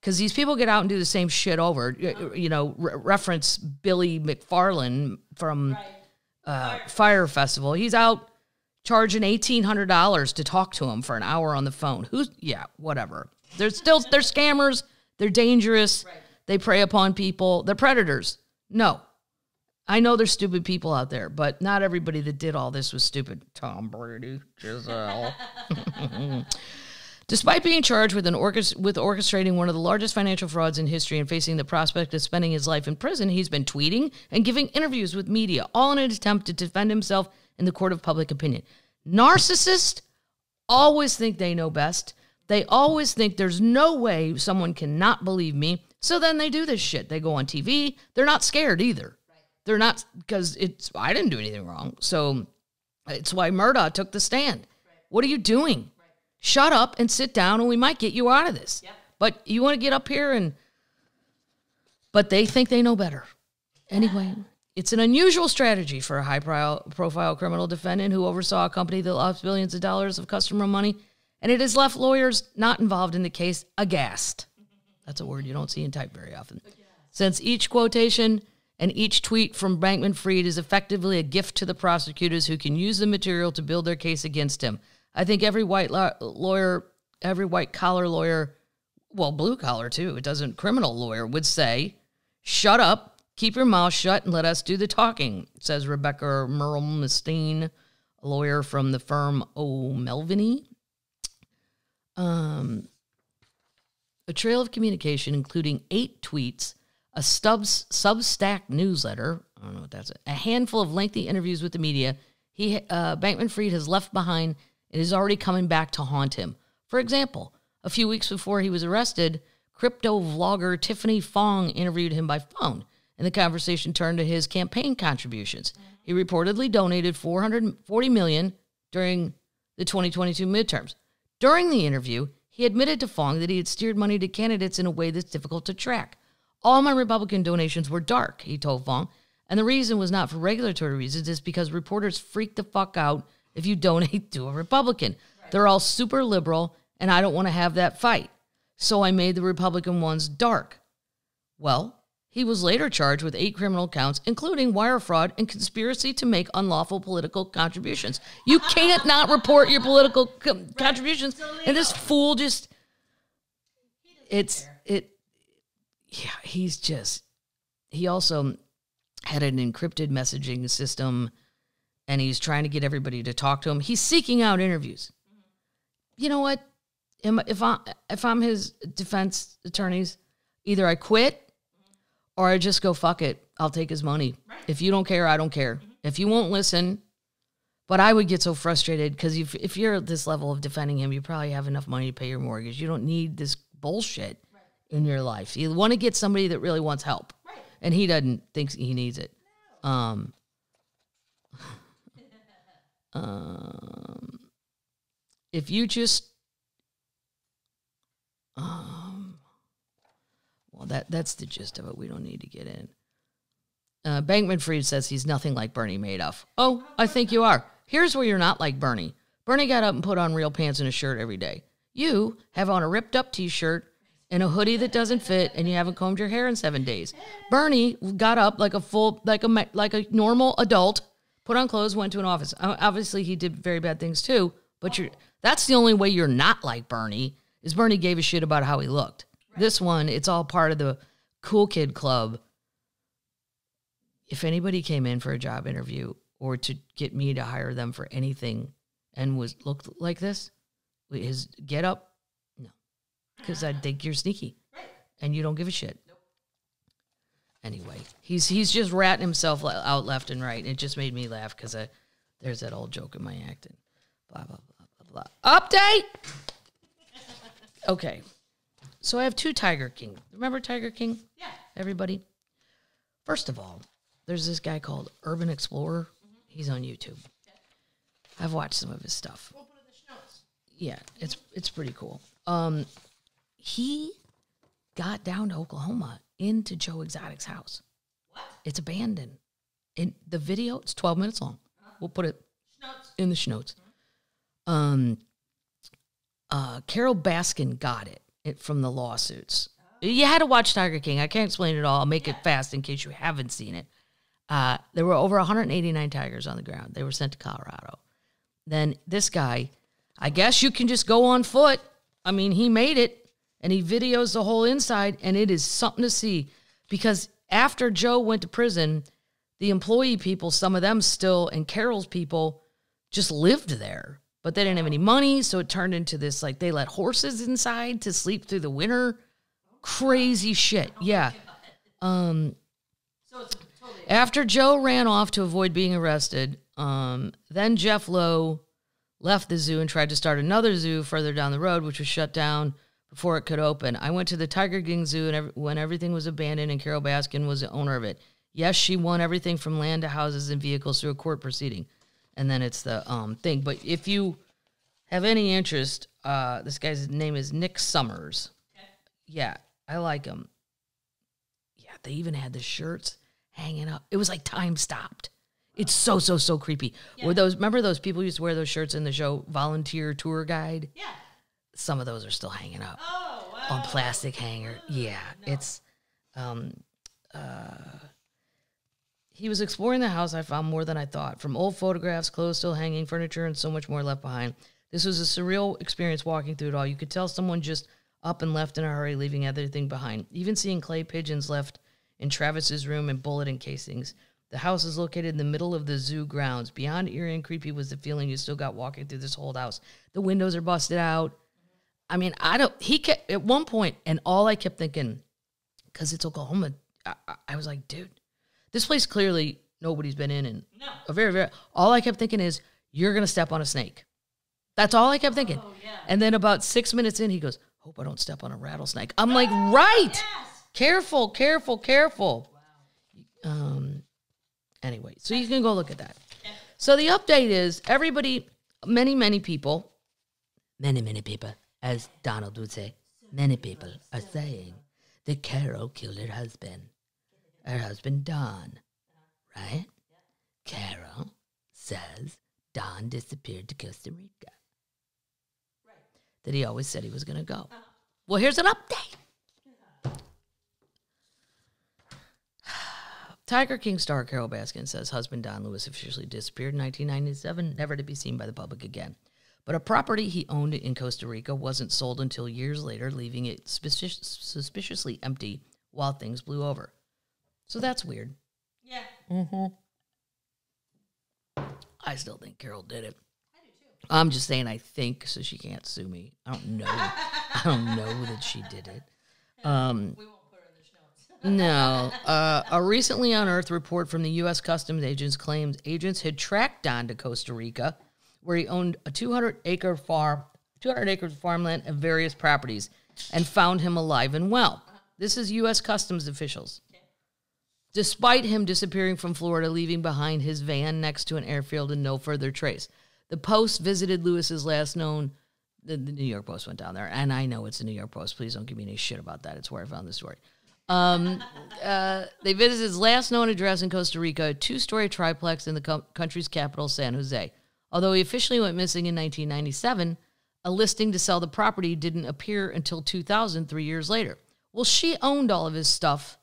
Because these people get out and do the same shit over. You- know, re- reference Billy McFarland from Right. uh, Fyre Festival. He's out charging eighteen hundred dollars to talk to him for an hour on the phone. Who's yeah, whatever. They're still they're scammers. They're dangerous. Right. They prey upon people. They're predators. No, I know there's stupid people out there, but not everybody that did all this was stupid. Tom Brady, Gisele. Despite being charged with an orchest- with orchestrating one of the largest financial frauds in history and facing the prospect of spending his life in prison, he's been tweeting and giving interviews with media, all in an attempt to defend himself in the court of public opinion. Narcissists always think they know best. They always think there's no way someone cannot believe me. So then they do this shit. They go on TV. They're not scared either. They're not because it's I didn't do anything wrong. So it's why Murdaugh took the stand. What are you doing? Shut up and sit down, and we might get you out of this. But you want to get up here and, but they think they know better. Anyway, it's an unusual strategy for a high profile criminal defendant who oversaw a company that lost billions of dollars of customer money, and it has left lawyers not involved in the case aghast. That's a word you don't see in type very often. Since each quotation and each tweet from Bankman Fried is effectively a gift to the prosecutors who can use the material to build their case against him. I think every white law- lawyer, every white collar lawyer, well, blue collar too, it doesn't, criminal lawyer would say, shut up, keep your mouth shut, and let us do the talking, says Rebecca Mermelstein, a lawyer from the firm O'Melveny. Um, a trail of communication, including eight tweets, a Stubbs Substack newsletter. I don't know what that's. A handful of lengthy interviews with the media. He uh, Bankman Fried has left behind and is already coming back to haunt him. For example, a few weeks before he was arrested, crypto vlogger Tiffany Fong interviewed him by phone, and the conversation turned to his campaign contributions. He reportedly donated 440 million during the 2022 midterms. During the interview, he admitted to Fong that he had steered money to candidates in a way that's difficult to track. All my Republican donations were dark, he told Fong, and the reason was not for regulatory reasons, it's because reporters freak the fuck out if you donate to a Republican. They're all super liberal, and I don't want to have that fight. So I made the Republican ones dark. Well, he was later charged with eight criminal counts, including wire fraud and conspiracy to make unlawful political contributions. You can't not report your political co- contributions. And this fool just, it's, it, yeah, he's just, he also had an encrypted messaging system and he's trying to get everybody to talk to him. He's seeking out interviews. You know what? If I if I'm his defense attorneys, either I quit or I just go fuck it. I'll take his money. If you don't care, I don't care. If you won't listen, but I would get so frustrated because if if you're at this level of defending him, you probably have enough money to pay your mortgage. You don't need this bullshit in your life. You want to get somebody that really wants help, Right. and he doesn't think he needs it. Um. Um. If you just um, well, that that's the gist of it. We don't need to get in. Uh, Bankman Fried says he's nothing like Bernie Madoff. Oh, I think you are. Here's where you're not like Bernie. Bernie got up and put on real pants and a shirt every day. You have on a ripped up T-shirt and a hoodie that doesn't fit, and you haven't combed your hair in seven days. Bernie got up like a full, like a like a normal adult, put on clothes, went to an office. Obviously, he did very bad things too. But you're that's the only way you're not like Bernie is Bernie gave a shit about how he looked. This one, it's all part of the cool kid club. If anybody came in for a job interview or to get me to hire them for anything and was looked like this, his get up, no, because I think you're sneaky Right. and you don't give a shit. Anyway, he's he's just ratting himself out left and right. And It just made me laugh because there's that old joke in my acting. Blah blah blah blah blah. Update. Okay, so I have two Tiger King. Remember Tiger King? Yeah. Everybody. First of all, there's this guy called Urban Explorer. He's on YouTube. I've watched some of his stuff We'll put it in the notes. yeah, it's it's pretty cool. Um, he got down to Oklahoma into Joe Exotic's house. What? It's abandoned. In the video, it's twelve minutes long. We'll put it Notes. in the schnotes. Um, uh, Carol Baskin got it, it from the lawsuits. You had to watch Tiger King. I can't explain it all. I'll make it fast in case you haven't seen it. Uh, there were over 189 tigers on the ground. They were sent to Colorado. Then this guy, I guess you can just go on foot. I mean, he made it and he videos the whole inside, and it is something to see. Because after Joe went to prison, the employee people, some of them still, and Carol's people just lived there, but they didn't have any money. So it turned into this like they let horses inside to sleep through the winter. Crazy shit. Yeah. Um, after Joe ran off to avoid being arrested, um, then Jeff Lowe left the zoo and tried to start another zoo further down the road, which was shut down before it could open. I went to the Tiger King Zoo and ev- when everything was abandoned and Carol Baskin was the owner of it. Yes, she won everything from land to houses and vehicles through a court proceeding. And then it's the um, thing. But if you have any interest, uh, this guy's name is Nick Summers. Yeah, I like him. Yeah, they even had the shirts hanging up. It was like time stopped. It's so so so creepy. Were those remember those people used to wear those shirts in the show Volunteer Tour Guide? Yeah. Some of those are still hanging up Oh, wow. on plastic hanger. Yeah, it's um uh he was exploring the house. I found more than I thought. From old photographs, clothes still hanging, furniture, and so much more left behind. This was a surreal experience walking through it all. You could tell someone just up and left in a hurry, leaving everything behind. Even seeing clay pigeons left in Travis's room and bullet encasings. The house is located in the middle of the zoo grounds. Beyond eerie and creepy was the feeling you still got walking through this old house. The windows are busted out. I mean, I don't. He kept at one point, and all I kept thinking, because it's Oklahoma, I, I- was like, dude, this place clearly nobody's been in, and No. a very, very. All I kept thinking is, you're gonna step on a snake. That's all I kept thinking. Oh, yeah. And then about six minutes in, he goes, "Hope I don't step on a rattlesnake." I'm like, right, Yes. careful, careful, careful. Um. Anyway, so you can go look at that. So the update is everybody, many, many people, many, many people, as Donald would say, many people are saying that Carol killed her husband. Her husband, Don. Right? Carol says Don disappeared to Costa Rica. That he always said he was going to go. Well, here's an update. Tiger King star Carol Baskin says husband Don Lewis officially disappeared in 1997, never to be seen by the public again. But a property he owned in Costa Rica wasn't sold until years later, leaving it suspicious, suspiciously empty while things blew over. So that's weird. Yeah. Mm-hmm. I still think Carol did it. I do too. I'm just saying I think so she can't sue me. I don't know. I don't know that she did it. Um, We won't put her in the notes. No. Uh, a recently unearthed report from the U.S. Customs agents claims agents had tracked Don to Costa Rica, where he owned a 200 acre farm, 200 acres of farmland and various properties, and found him alive and well. This is U.S. Customs officials. Despite him disappearing from Florida, leaving behind his van next to an airfield and no further trace. The Post visited Lewis's last known. The, the New York Post went down there, and I know it's the New York Post. Please don't give me any shit about that. It's where I found the story. Um, uh, they visited his last known address in Costa Rica, a two story triplex in the co- country's capital, San Jose. Although he officially went missing in 1997, a listing to sell the property didn't appear until 2000, three years later. Well, she owned all of his stuff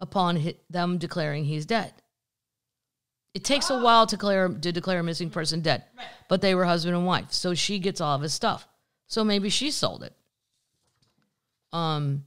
upon them declaring he's dead. It takes a while to declare, to declare a missing person dead, but they were husband and wife, so she gets all of his stuff. So maybe she sold it. Um,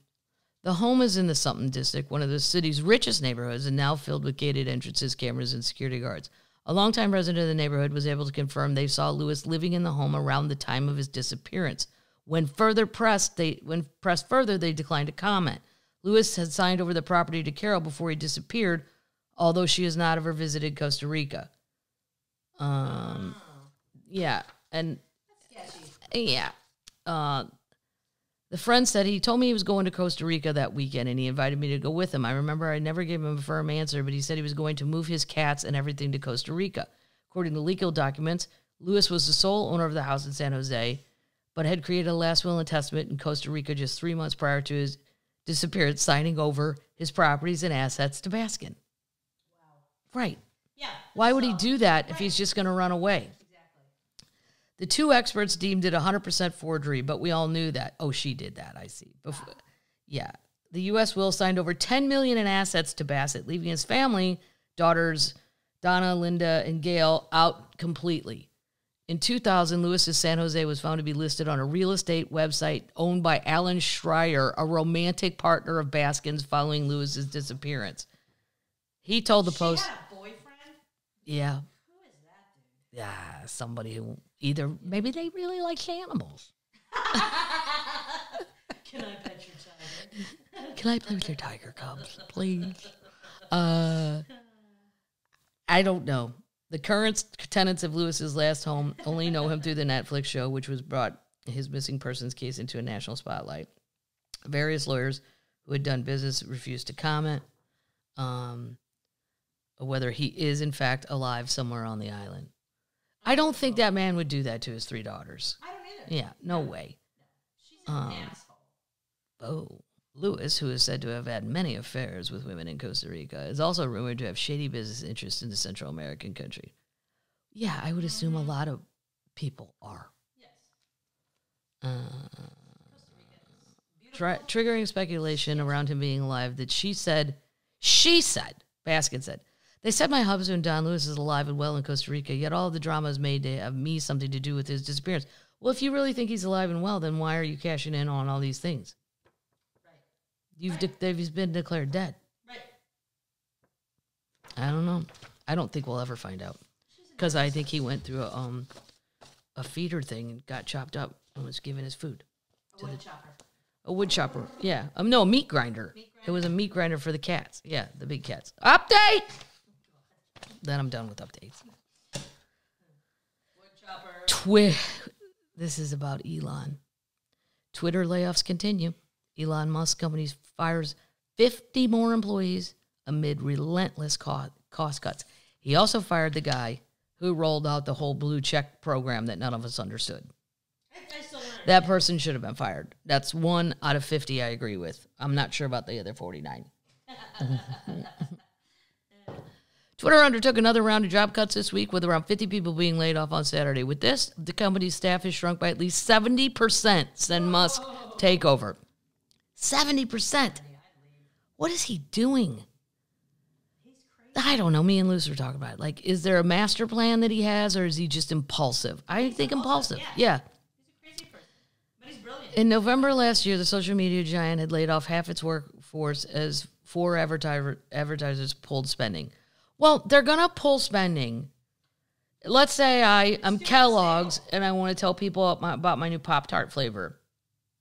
the home is in the Something District, one of the city's richest neighborhoods, and now filled with gated entrances, cameras, and security guards. A longtime resident of the neighborhood was able to confirm they saw Lewis living in the home around the time of his disappearance. When further pressed, they when pressed further, they declined to comment. Lewis had signed over the property to Carol before he disappeared, although she has not ever visited Costa Rica. Um, yeah, and Sketchy. yeah. Uh, the friend said he told me he was going to Costa Rica that weekend and he invited me to go with him. I remember I never gave him a firm answer, but he said he was going to move his cats and everything to Costa Rica. According to legal documents, Lewis was the sole owner of the house in San Jose, but had created a last will and testament in Costa Rica just three months prior to his disappearance, signing over his properties and assets to Baskin. Right. Yeah. Why would he do that if he's just going to run away? The two experts deemed it 100% forgery, but we all knew that. Oh, she did that. I see. Before, yeah, the U.S. will signed over 10 million in assets to Bassett, leaving his family, daughters Donna, Linda, and Gail out completely. In 2000, Lewis's San Jose was found to be listed on a real estate website owned by Alan Schreier, a romantic partner of Baskin's following Lewis's disappearance. He told the She Post, had a boyfriend. "Yeah, Who is that dude? yeah, somebody who either maybe they really like animals." Can I pet your tiger? Can I play with your tiger cubs, please? Uh, I don't know. The current tenants of Lewis's last home only know him through the Netflix show, which was brought his missing persons case into a national spotlight. Various lawyers who had done business refused to comment um, whether he is in fact alive somewhere on the island. I don't think that man would do that to his three daughters. I don't either. Yeah, no way. She's an Um, asshole. Oh. Lewis, who is said to have had many affairs with women in Costa Rica, is also rumored to have shady business interests in the Central American country. Yeah, I would assume a lot of people are. Yes. Uh, tri- triggering speculation around him being alive that she said, she said, Baskin said, they said my husband Don Lewis is alive and well in Costa Rica, yet all the drama is made have me something to do with his disappearance. Well, if you really think he's alive and well, then why are you cashing in on all these things? Right. You've de- he's been declared dead. Right. I don't know. I don't think we'll ever find out because I think he went through a um a feeder thing and got chopped up and was given his food. A wood chopper. A wood chopper. Yeah. Um, no, a meat grinder. It was a meat grinder for the cats. Yeah, the big cats. Update. Then I'm done with updates. Twi- this is about Elon. Twitter layoffs continue. Elon Musk company fires 50 more employees amid relentless cost, cost cuts. He also fired the guy who rolled out the whole blue check program that none of us understood. I, I still learn. That person should have been fired. That's one out of 50 I agree with. I'm not sure about the other 49. Twitter undertook another round of job cuts this week with around 50 people being laid off on Saturday. With this, the company's staff has shrunk by at least 70% since Musk takeover. 70%. What is he doing? I don't know. Me and Luce were talking about it. Like, is there a master plan that he has, or is he just impulsive? I think impulsive. yeah. yeah. He's a crazy person, but he's brilliant. In November last year, the social media giant had laid off half its workforce as four advertiser, advertisers pulled spending. Well, they're going to pull spending. Let's say I, I'm Kellogg's and I want to tell people about my, about my new Pop Tart flavor.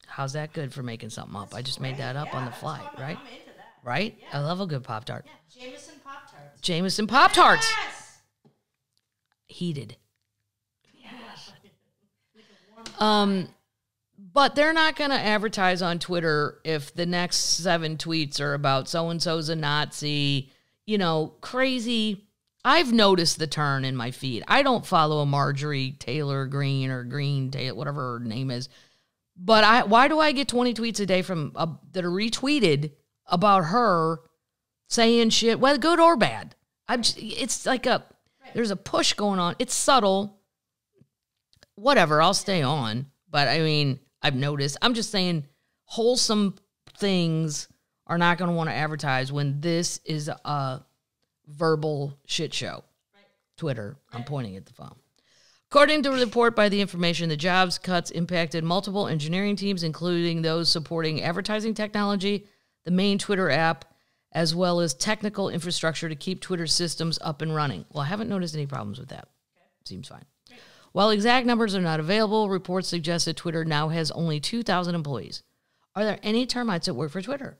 How's that good for making something up? I just made that up on the fly, right? I'm into that. Right? I love a good Pop Tart. Yeah, Jameson Pop Tarts. Jameson Pop Tarts. Yes. Heated. Um, but they're not going to advertise on Twitter if the next seven tweets are about so and so's a Nazi, you know, crazy. I've noticed the turn in my feed. I don't follow a Marjorie Taylor Greene or Green Taylor, whatever her name is. But I, why do I get 20 tweets a day from uh, that are retweeted about her saying shit, whether good or bad? I'm. Just, it's like a there's a push going on. It's subtle. Whatever, I'll stay on. But I mean, I've noticed. I'm just saying, wholesome things are not going to want to advertise when this is a verbal shit show. Twitter. I'm pointing at the phone. According to a report by the information, the jobs cuts impacted multiple engineering teams, including those supporting advertising technology, the main Twitter app, as well as technical infrastructure to keep Twitter systems up and running. Well, I haven't noticed any problems with that. Seems fine. While exact numbers are not available, reports suggest that Twitter now has only 2,000 employees. Are there any termites that work for Twitter?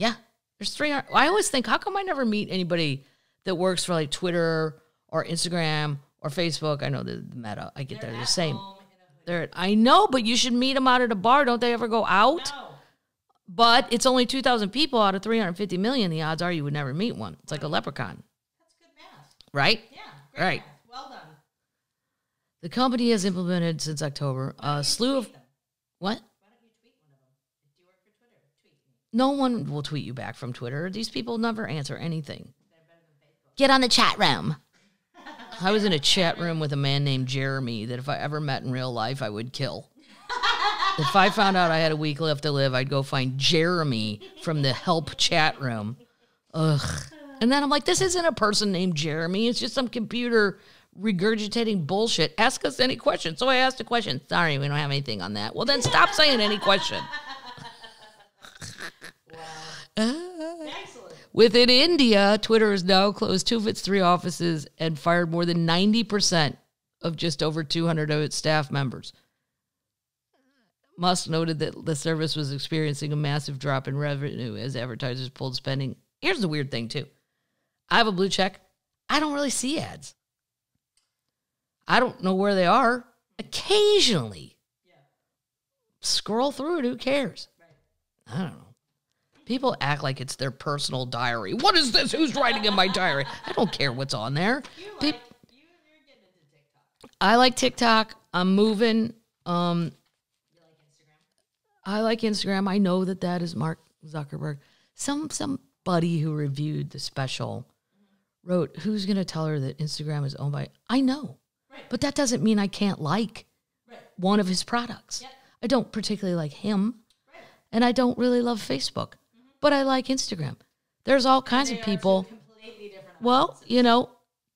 Yeah, there's 300. I always think, how come I never meet anybody that works for like Twitter or Instagram or Facebook? I know the the Meta. I get they're the same. They're I know, but you should meet them out at a bar. Don't they ever go out? No. But it's only 2,000 people out of 350 million. The odds are you would never meet one. It's like a leprechaun, That's good math. right? Yeah. Great Right. math. Well done. The company has implemented since October a slew of what? Why don't you tweet one of them? Do you work for Twitter? Tweet me. No one will tweet you back from Twitter. These people never answer anything. Get on the chat room. I was in a chat room with a man named Jeremy that if I ever met in real life, I would kill. if I found out I had a week left to live, I'd go find Jeremy from the help chat room. Ugh. And then I'm like, this isn't a person named Jeremy. It's just some computer regurgitating bullshit. Ask us any question. So I asked a question. Sorry, we don't have anything on that. Well, then stop saying any question. Within India, Twitter has now closed two of its three offices and fired more than 90% of just over 200 of its staff members. Musk noted that the service was experiencing a massive drop in revenue as advertisers pulled spending. Here's the weird thing, too I have a blue check. I don't really see ads. I don't know where they are. Occasionally, scroll through it. Who cares? I don't know. People act like it's their personal diary. What is this? Who's writing in my diary? I don't care what's on there. Like you you're getting into TikTok. I like TikTok. I'm moving. Um, You like Instagram? I like Instagram. I know that that is Mark Zuckerberg. Some somebody who reviewed the special wrote, "Who's going to tell her that Instagram is owned by?" I know, Right. but that doesn't mean I can't like Right. one of his products. Yep. I don't particularly like him, Right. and I don't really love Facebook, but I like Instagram. There's all kinds of people. different. Well, you know,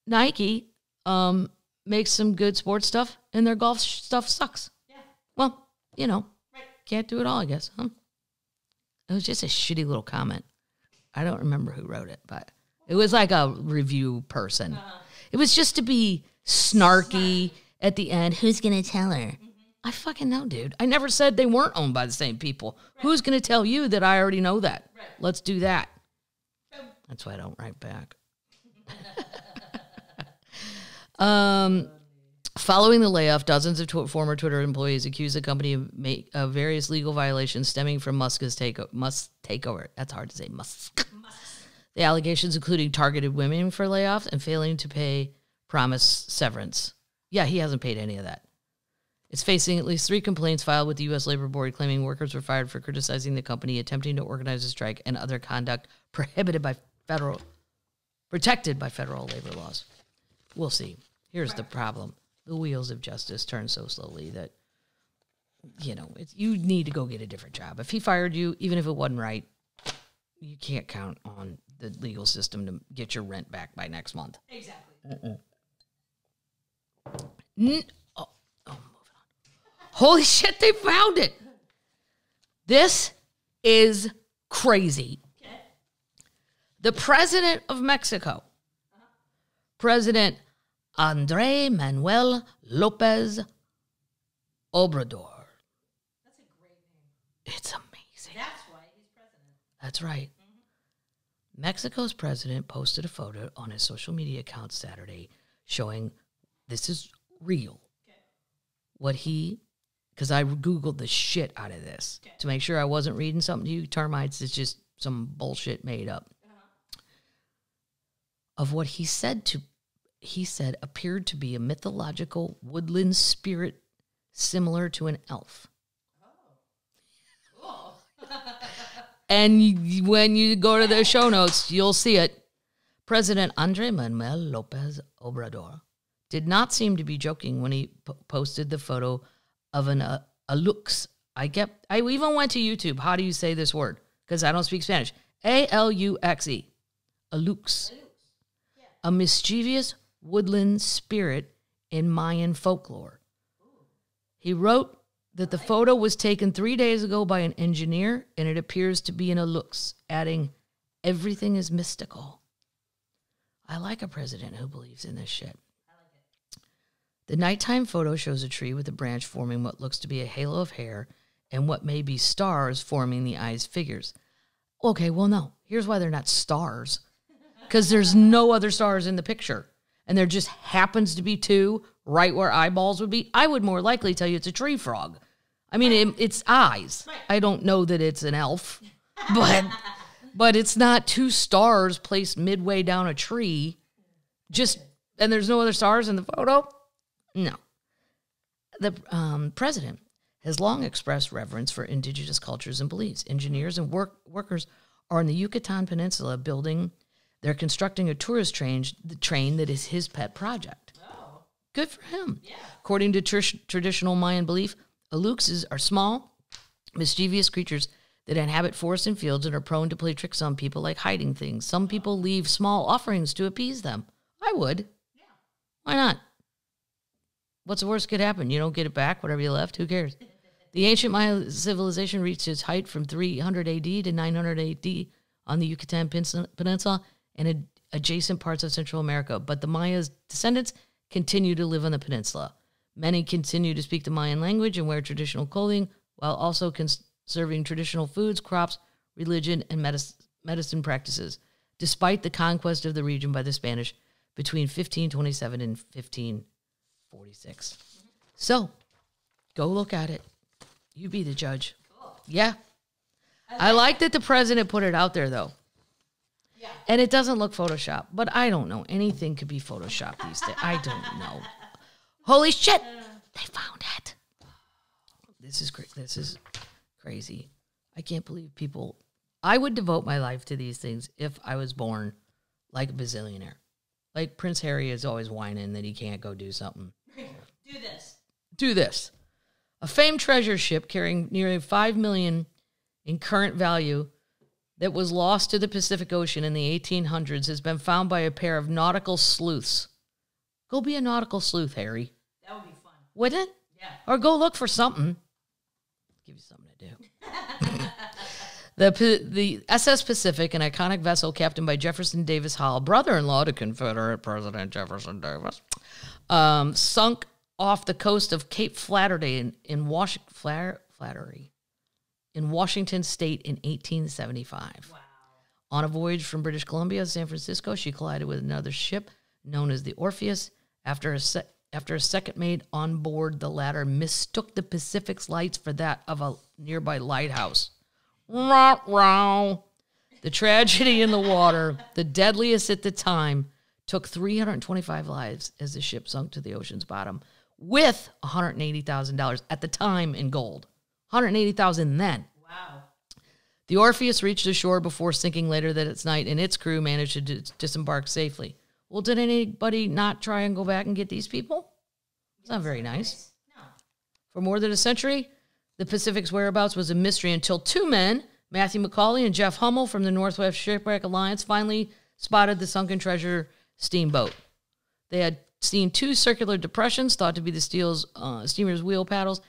Nike um, makes some good sports stuff, and their golf stuff sucks. yeah. Well, you know, Right. can't do it all, I guess. Huh? It was just a shitty little comment. I don't remember who wrote it, but it was like a review person. Uh-huh. It was just to be snarky at the end. Who's gonna tell her? Mm-hmm. I fucking know, dude. I never said they weren't owned by the same people. Who's gonna tell you that I already know that? Right. Let's do that. That's why I don't write back. um, following the layoff, dozens of tw- former Twitter employees accused the company of, make, of various legal violations stemming from Musk's take Musk takeover. That's hard to say. Musk. The allegations including targeted women for layoffs and failing to pay promised severance. Yeah, he hasn't paid any of that. It's facing at least three complaints filed with the U.S. Labor Board claiming workers were fired for criticizing the company, attempting to organize a strike, and other conduct prohibited by federal, protected by federal labor laws. We'll see. Here's the problem: the wheels of justice turn so slowly that you know it's, you need to go get a different job. If he fired you, even if it wasn't right, you can't count on the legal system to get your rent back by next month. Exactly. N- moving on. Holy shit, they found it. This is crazy. The president of Mexico, President Andre Manuel Lopez Obrador. That's a great name. It's amazing. That's why he's president. That's right. Mm-hmm. Mexico's president posted a photo on his social media account Saturday showing this is real. Okay. What he, because I Googled the shit out of this Okay. to make sure I wasn't reading something to you. Termites is just some bullshit made up. Uh-huh. Of what he said to, he said appeared to be a mythological woodland spirit similar to an elf. Oh, and you- when you go to the show notes, you'll see it. President Andre Manuel Lopez Obrador did not seem to be joking when he p- posted the photo of an uh, alux. I get. I even went to YouTube. How do you say this word? Because I don't speak Spanish. A L U X E. Alux. A mischievous woodland spirit in Mayan folklore. He wrote that the photo was taken three days ago by an engineer and it appears to be in alux, adding, Everything is mystical. I like a president who believes in this shit. The nighttime photo shows a tree with a branch forming what looks to be a halo of hair and what may be stars forming the eye's figures. Okay, well, no. Here's why they're not stars because there's no other stars in the picture. And there just happens to be two right where eyeballs would be. I would more likely tell you it's a tree frog. I mean, it, it's eyes. I don't know that it's an elf, but but it's not two stars placed midway down a tree. Just and there's no other stars in the photo. No. The um, president has long expressed reverence for indigenous cultures and beliefs. Engineers and work, workers are in the Yucatan Peninsula building. They're constructing a tourist train, the train that is his pet project. Oh. Good for him. Yeah. According to tr- traditional Mayan belief, aluxes are small, mischievous creatures that inhabit forests and fields and are prone to play tricks on people like hiding things. Some people leave small offerings to appease them. I would. Yeah. Why not? What's the worst could happen? You don't get it back, whatever you left. Who cares? The ancient Maya civilization reached its height from 300 AD to 900 AD on the Yucatan Peninsula- and ad- adjacent parts of Central America. But the Maya's descendants continue to live on the peninsula. Many continue to speak the Mayan language and wear traditional clothing while also conserving traditional foods, crops, religion, and medic- medicine practices, despite the conquest of the region by the Spanish between 1527 and 1546. So, go look at it. You be the judge. Yeah. I like that the president put it out there, though. Yeah. And it doesn't look Photoshop, but I don't know. Anything could be Photoshop these days. I don't know. Holy shit! They found it. This is great. This is crazy. I can't believe people. I would devote my life to these things if I was born like a bazillionaire. Like Prince Harry is always whining that he can't go do something Do this. do this. A famed treasure ship carrying nearly 5 million in current value that was lost to the Pacific Ocean in the 1800s has been found by a pair of nautical sleuths. Go be a nautical sleuth, Harry. That would be fun. Wouldn't it? Yeah. Or go look for something. Give you something to do. the the SS Pacific, an iconic vessel captained by Jefferson Davis Howell, brother-in-law to Confederate President Jefferson Davis, um, sunk off the coast of Cape Flattery in, in Wash- Flat- Flattery in Washington State in 1875. Wow. On a voyage from British Columbia to San Francisco, she collided with another ship known as the Orpheus. After a, se- after a second mate on board, the latter mistook the Pacific's lights for that of a nearby lighthouse. Rah, rah. The tragedy in the water, the deadliest at the time, took 325 lives as the ship sunk to the ocean's bottom with $180,000 at the time in gold. 180,000 then. Wow. The Orpheus reached the shore before sinking later that night, and its crew managed to dis- disembark safely. Well, did anybody not try and go back and get these people? It's not very nice. No. For more than a century, the Pacific's whereabouts was a mystery until two men, Matthew McCauley and Jeff Hummel from the Northwest Shipwreck Alliance, finally spotted the sunken treasure steamboat. They had seen two circular depressions thought to be the steel's, uh, steamer's wheel paddles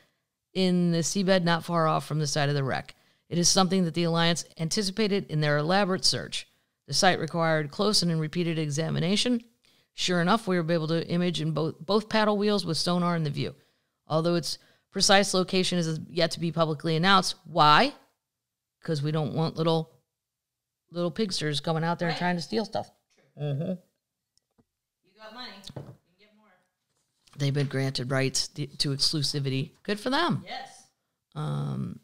in the seabed not far off from the site of the wreck. It is something that the Alliance anticipated in their elaborate search. The site required close and repeated examination. Sure enough, we were able to image in both both paddle wheels with sonar in the view. Although its precise location is yet to be publicly announced. Why? Because we don't want little little pigsters coming out there and trying to steal stuff. Got money. You can get more. They've been granted rights to exclusivity. Good for them. Yes. Um,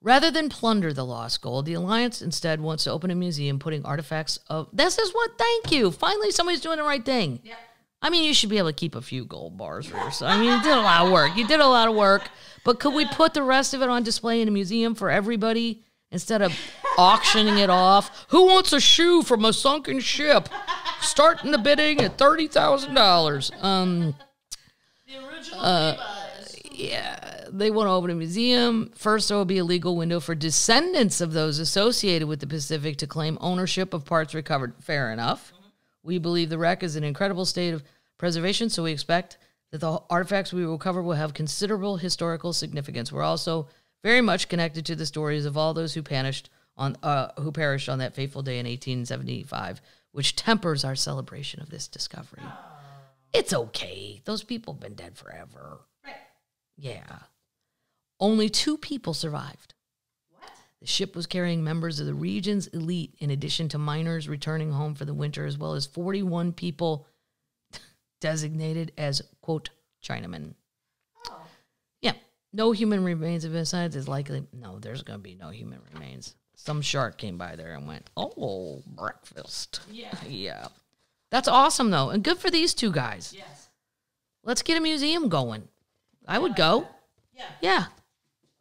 rather than plunder the lost gold, the Alliance instead wants to open a museum putting artifacts of. This is what, thank you. Finally, somebody's doing the right thing. Yep. I mean, you should be able to keep a few gold bars for yourself. I mean, you did a lot of work. You did a lot of work. But could we put the rest of it on display in a museum for everybody instead of auctioning it off? Who wants a shoe from a sunken ship? Starting the bidding at $30,000. Um, The original Uh, yeah, they want to open a museum. First, there will be a legal window for descendants of those associated with the Pacific to claim ownership of parts recovered. Fair enough. We believe the wreck is in incredible state of preservation, so we expect that the artifacts we recover will have considerable historical significance. We're also very much connected to the stories of all those who perished on uh, who perished on that fateful day in 1875, which tempers our celebration of this discovery. It's okay. Those people have been dead forever. Right. Yeah. Only two people survived. What? The ship was carrying members of the region's elite, in addition to miners returning home for the winter, as well as 41 people designated as, quote, Chinamen. Oh. Yeah. No human remains of besides is likely. No, there's going to be no human remains. Some shark came by there and went, oh, breakfast. Yeah. Yeah. That's awesome, though. And good for these two guys. Yes. Let's get a museum going. I would go. Yeah. Yeah.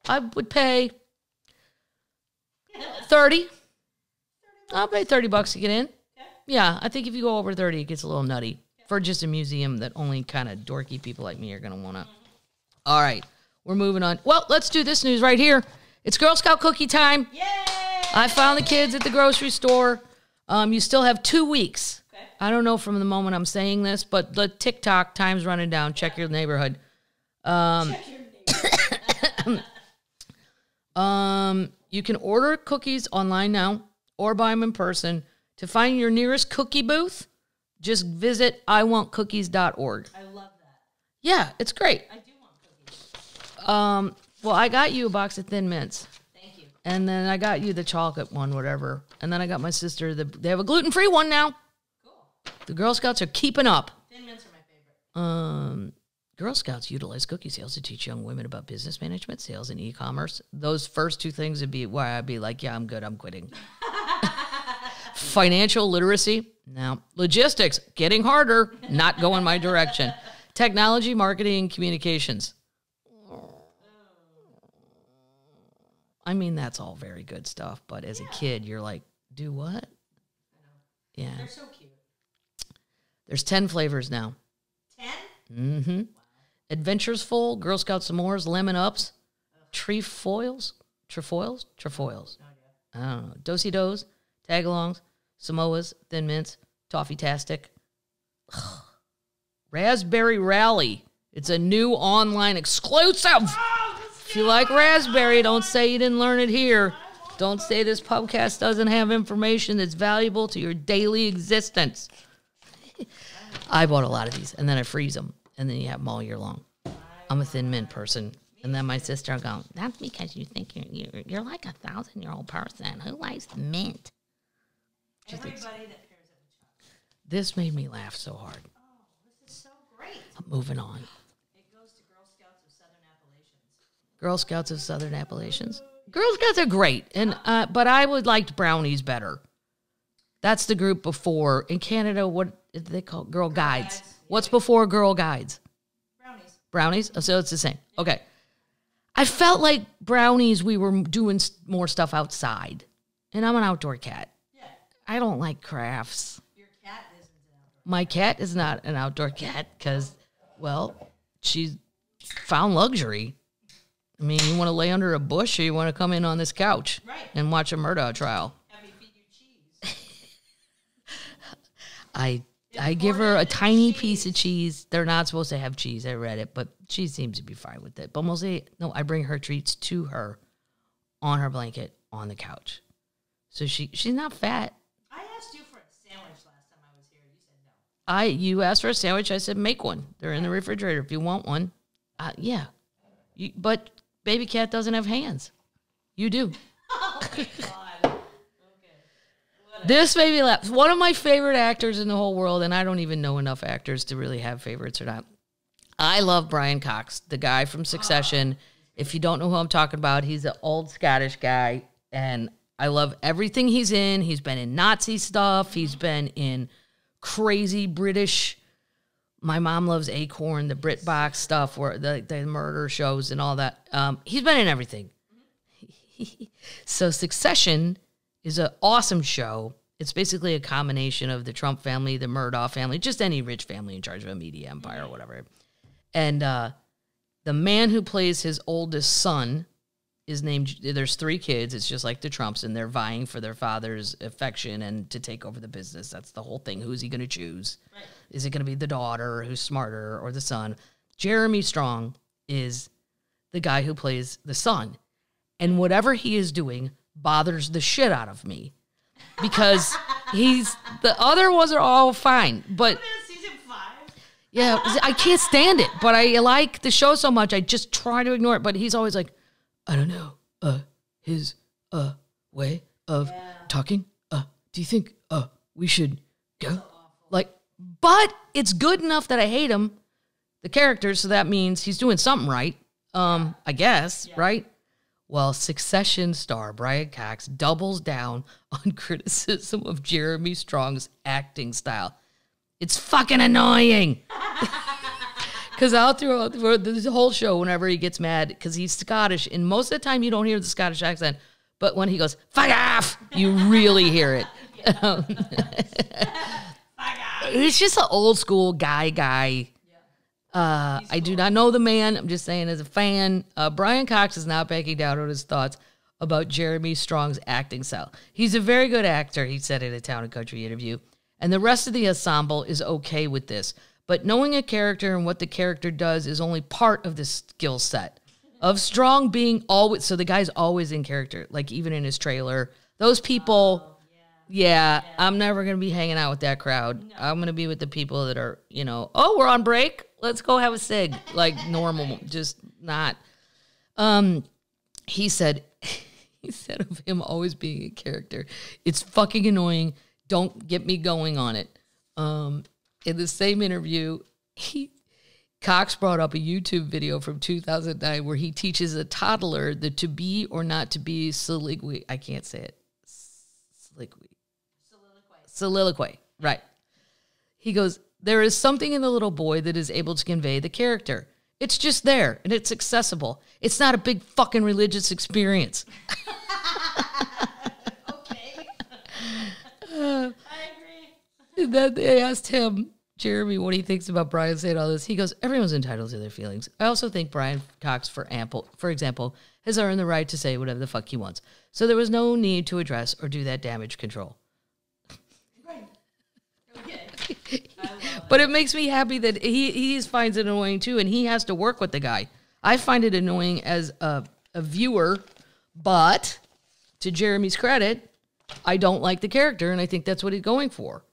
I would pay 30. I'll pay 30 bucks to get in. Okay. Yeah, I think if you go over 30, it gets a little nutty for just a museum that only kind of dorky people like me are going to want to. Mm-hmm. All right, we're moving on. Well, let's do this news right here. It's Girl Scout cookie time. Yay! I found the kids at the grocery store. Um, you still have two weeks. Okay. I don't know from the moment I'm saying this, but the TikTok time's running down. Check your neighborhood. Check your name. Um, you can order cookies online now or buy them in person. To find your nearest cookie booth, just visit iwantcookies.org. I love that. Yeah, it's great. I do want cookies. Um, well, I got you a box of Thin Mints. And then I got you the chocolate one, whatever. And then I got my sister the. They have a gluten free one now. Cool. The Girl Scouts are keeping up. Thin mints are my favorite. Um, Girl Scouts utilize cookie sales to teach young women about business management, sales, and e-commerce. Those first two things would be why I'd be like, yeah, I'm good, I'm quitting. Financial literacy, now Logistics, getting harder, not going my direction. Technology, marketing, communications. I mean, that's all very good stuff, but as a kid, you're like, do what? Yeah. They're so cute. There's 10 flavors now. Ten? Mm-hmm. Adventurefuls, Girl Scouts S'mores, Lemon Ups, Trefoils, Trefoils, Trefoils. I don't know. Do-si-dos, Tagalongs, Samoas, Thin Mints, Toffee Tastic. Raspberry Rally. It's a new online exclusive. If you like raspberry, don't say you didn't learn it here. Don't say this podcast doesn't have information that's valuable to your daily existence. I bought a lot of these, and then I freeze them, and then you have them all year long. I'm a thin mint person, and then my sister go, "That's because you think you're you're, you're like a thousand year old person who likes mint." Everybody that pairs up with chocolate. This made me laugh so hard. Oh, this is so great. I'm moving on. It goes to Girl Scouts of Southern Appalachians. Girl Scouts of Southern Appalachians. Girl Scouts are great, and uh, but I would liked brownies better. That's the group before in Canada. What they call Girl Guides? Guides, What's before Girl Guides? Brownies. Brownies. Oh, so it's the same. Okay. I felt like brownies. We were doing more stuff outside, and I'm an outdoor cat. Yeah. I don't like crafts. Your cat isn't an outdoor. My cat is not an outdoor cat because, well, she's found luxury. I mean, you want to lay under a bush or you want to come in on this couch Right. and watch a murder trial. Have me feed you cheese. I I give her a tiny piece of cheese. They're not supposed to have cheese. I read it, but she seems to be fine with it. But mostly, no, I bring her treats to her on her blanket on the couch. So she she's not fat. I asked you for a sandwich last time I was here. You said no. I you asked for a sandwich. I said make one. They're in the refrigerator if you want one. Uh, yeah, you, but baby cat doesn't have hands. You do. Oh. Okay. This baby laugh. One of my favorite actors in the whole world, and I don't even know enough actors to really have favorites or not. I love Brian Cox, the guy from Succession. If you don't know who I'm talking about, he's an old Scottish guy, and I love everything he's in. He's been in Nazi stuff. He's been in crazy British. My mom loves Acorn, the BritBox stuff, where the, the murder shows and all that. Um, he's been in everything. so Succession is an awesome show. It's basically a combination of the Trump family, the Murdoch family, just any rich family in charge of a media empire or whatever. And uh, the man who plays his oldest son is named. There's three kids. It's just like the Trumps, and they're vying for their father's affection and to take over the business. That's the whole thing. Who's he going to choose? Right. Is it going to be the daughter who's smarter or the son? Jeremy Strong is the guy who plays the son. And whatever he is doing, bothers the shit out of me because he's the other ones are all fine, but season five. yeah, I can't stand it. But I like the show so much, I just try to ignore it. But he's always like, I don't know, uh, his uh way of talking. Uh, do you think uh we should go? Like, but it's good enough that I hate him, the character. So that means he's doing something right. Um, I guess right. Well, Succession star Brian Cox doubles down on criticism of Jeremy Strong's acting style. It's fucking annoying. Because all throughout this whole show, whenever he gets mad, because he's Scottish, and most of the time you don't hear the Scottish accent, but when he goes "fuck off," you really hear it. He's just an old school guy, guy. Uh, I do not know the man. I'm just saying, as a fan, uh, Brian Cox is not backing down on his thoughts about Jeremy Strong's acting style. He's a very good actor, he said in a Town and Country interview, and the rest of the ensemble is okay with this. But knowing a character and what the character does is only part of the skill set of Strong being always. So the guy's always in character, like even in his trailer. Those people. Yeah, I'm never gonna be hanging out with that crowd. I'm gonna be with the people that are, you know, oh, we're on break. Let's go have a cig, like normal, just not. Um, he said, he said of him always being a character, it's fucking annoying. Don't get me going on it. Um, in the same interview, he Cox brought up a YouTube video from 2009 where he teaches a toddler the to be or not to be soliloquy. I can't say it. Soliloquy soliloquy. Right. He goes, There is something in the little boy that is able to convey the character. It's just there and it's accessible. It's not a big fucking religious experience. Okay. I agree. And then they asked him, Jeremy, what he thinks about Brian saying all this. He goes, Everyone's entitled to their feelings. I also think Brian Cox, for ample, for example, has earned the right to say whatever the fuck he wants. So there was no need to address or do that damage control. Right. Okay. But it makes me happy that he he finds it annoying too, and he has to work with the guy. I find it annoying as a, a viewer, but to Jeremy's credit, I don't like the character, and I think that's what he's going for.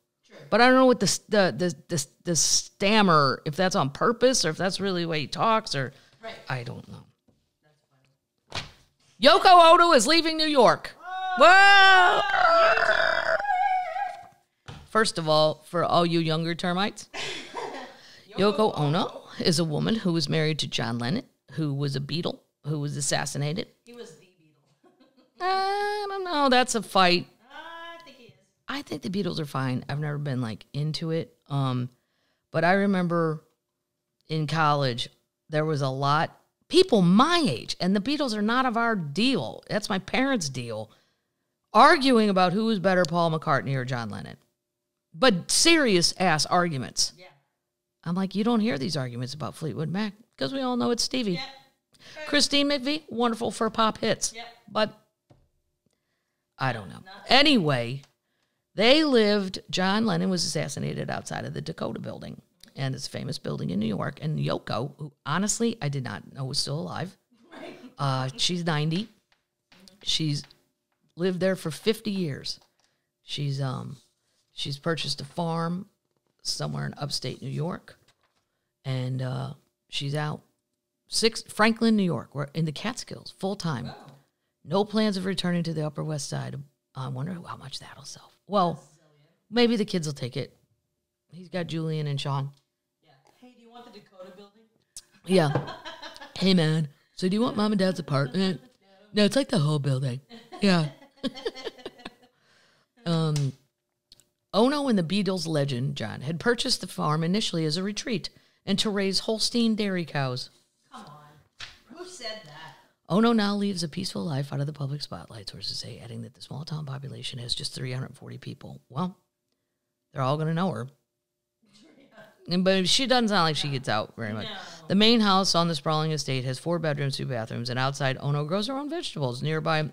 But I don't know what the the the the, the stammer if that's on purpose or if that's really the way he talks or Right. I don't know. Yoko Ono is leaving New York. Whoa! First of all, for all you younger termites, Yoko Ono is a woman who was married to John Lennon, who was a Beatle, who was assassinated. He was the Beatle. I don't know. That's a fight. I think he is. I think the Beatles are fine. I've never been like into it. Um, but I remember in college there was a lot people my age, and the Beatles are not of our deal. That's my parents' deal. Arguing about who was better, Paul McCartney or John Lennon. But serious ass arguments. Yeah. I'm like, you don't hear these arguments about Fleetwood Mac because we all know it's Stevie. Yeah. Christine McVie, wonderful for pop hits. Yep. But I don't know. Anyway, they lived, John Lennon was assassinated outside of the Dakota building. And it's a famous building in New York. And Yoko, who honestly I did not know was still alive, uh, she's 90. She's lived there for 50 years. She's um she's purchased a farm somewhere in upstate New York. And uh, she's out six Franklin, New York. We're in the Catskills full time. No plans of returning to the Upper West Side. I wonder how much that'll sell. Well, maybe the kids will take it. He's got Julian and Sean. Yeah. Hey, do you want the Dakota building? Yeah. hey man, so do you want mom and dad's apartment? No, it's like the whole building. Yeah. um Ono and the Beatles legend, John, had purchased the farm initially as a retreat and to raise Holstein dairy cows. Come on. Who said that? Ono now lives a peaceful life out of the public spotlight, sources say, adding that the small town population has just 340 people. Well, they're all going to know her. But she doesn't sound like she gets out very much. No. The main house on the sprawling estate has four bedrooms, two bathrooms, and outside Ono grows her own vegetables. Nearby,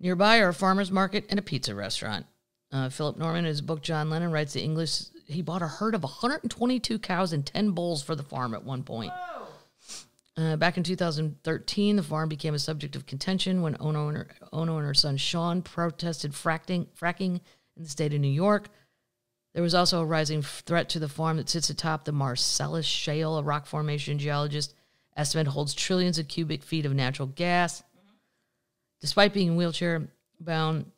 nearby are a farmer's market and a pizza restaurant. Uh, Philip Norman, in his book John Lennon, writes the English. He bought a herd of 122 cows and 10 bulls for the farm at one point. Oh. Uh, back in 2013, the farm became a subject of contention when Ono and her, Ono and her son Sean protested fracking, fracking in the state of New York. There was also a rising threat to the farm that sits atop the Marcellus Shale, a rock formation geologist estimate holds trillions of cubic feet of natural gas. Despite being wheelchair bound,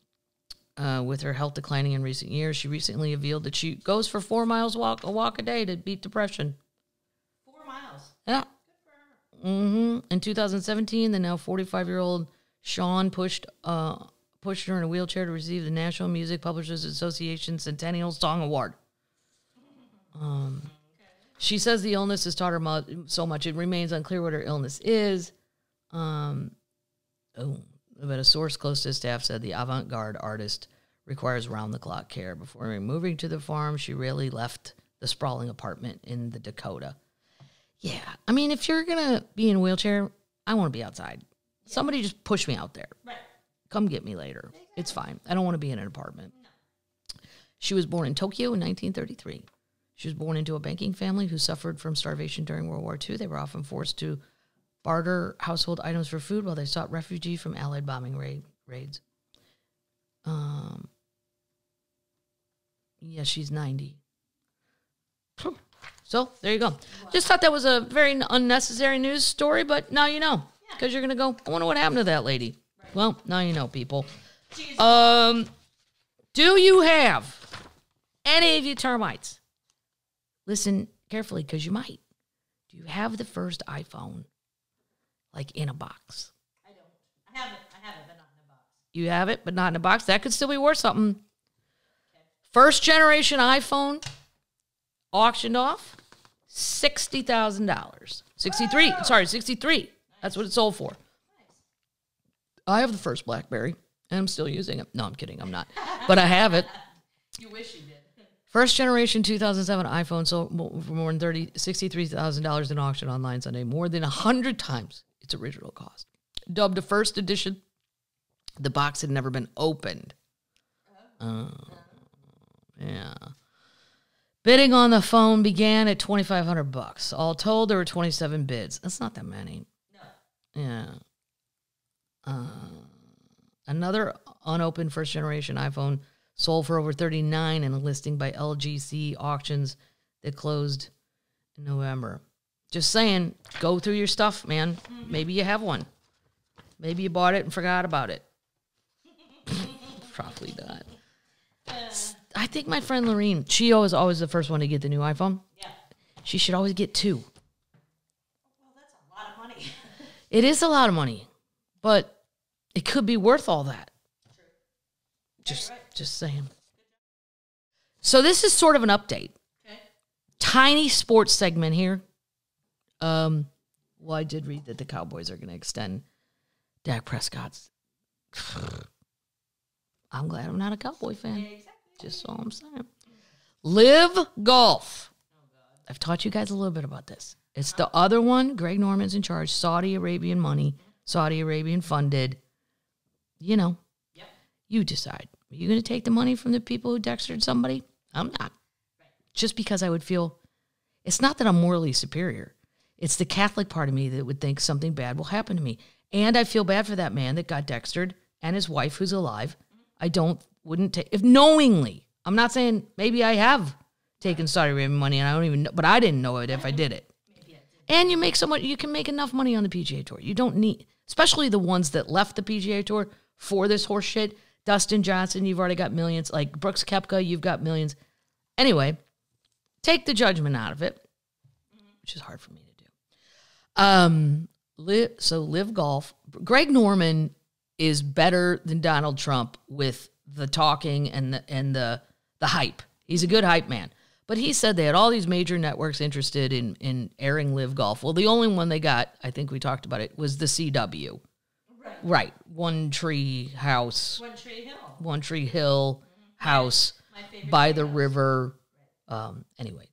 uh, with her health declining in recent years, she recently revealed that she goes for four miles walk a walk a day to beat depression. Four miles. Yeah. Hmm In 2017, the now 45 year old Sean pushed uh, pushed her in a wheelchair to receive the National Music Publishers Association Centennial Song Award. Um, she says the illness has taught her mo- so much it remains unclear what her illness is. Um, oh, but a source close to staff said the avant-garde artist requires round-the-clock care. Before moving to the farm, she rarely left the sprawling apartment in the Dakota. Yeah, I mean, if you're gonna be in a wheelchair, I want to be outside. Somebody just push me out there. Right. Come get me later. It's fine. I don't want to be in an apartment. She was born in Tokyo in 1933. She was born into a banking family who suffered from starvation during World War II. They were often forced to barter household items for food while they sought refuge from Allied bombing raid, raids. Um, yeah, she's 90. So there you go. Just thought that was a very unnecessary news story, but now you know because you're gonna go. I wonder what happened to that lady. Well, now you know, people. Um, do you have any of you termites? Listen carefully because you might. Do you have the first iPhone, like in a box? I don't. I have it. I have it, but not in a box. You have it, but not in a box. That could still be worth something. First generation iPhone auctioned off sixty thousand dollars. Sixty three. Sorry, sixty three. That's what it sold for. I have the first BlackBerry, and I'm still using it. No, I'm kidding. I'm not, but I have it. You wish you did. First generation 2007 iPhone sold for more than 30, $63,000 in auction online Sunday, more than 100 times its original cost. Dubbed a first edition, the box had never been opened. Oh, uh, yeah. Bidding on the phone began at 2500 bucks. All told, there were 27 bids. That's not that many. No. Yeah. Uh, another unopened first generation iPhone sold for over 39 in a listing by LGC auctions that closed in November. Just saying, go through your stuff, man. Maybe you have one. Maybe you bought it and forgot about it. Probably not. I think my friend Lorene, she was always the first one to get the new iPhone. Yeah. She should always get two. Well, that's a lot of money. It is a lot of money, but it could be worth all that. Just, just saying. So this is sort of an update. okay. Tiny sports segment here. Um, well, I did read that the Cowboys are going to extend Dak Prescott's. I'm glad I'm not a Cowboy fan. Exactly. Just all I'm saying. LIV Golf. I've taught you guys a little bit about this. It's the other one. Greg Norman's in charge. Saudi Arabian money, Saudi Arabian funded. You know, Yep. you decide. Are you going to take the money from the people who dextered somebody? I'm not. Just because I would feel, it's not that I'm morally superior. It's the Catholic part of me that would think something bad will happen to me. And I feel bad for that man that got dextered and his wife who's alive. Mm-hmm. I don't, wouldn't take, if knowingly, I'm not saying maybe I have taken Saudi Arabian money and I don't even know, but I didn't know it if I did it. And you make so much, you can make enough money on the PGA Tour. You don't need, especially the ones that left the PGA Tour for this horse shit. Dustin Johnson, you've already got millions. Like Brooks Koepka, you've got millions. Anyway, take the judgment out of it, which is hard for me to do. Um, live, so LIV Golf. Greg Norman is better than Donald Trump with the talking and the and the the hype. He's a good hype man. But he said they had all these major networks interested in in airing LIV Golf. Well, the only one they got, I think we talked about it, was the CW. Right. Right. One tree house, One Tree Hill. One Tree Hill house My favorite. by the treehouse. river. Um, anyway,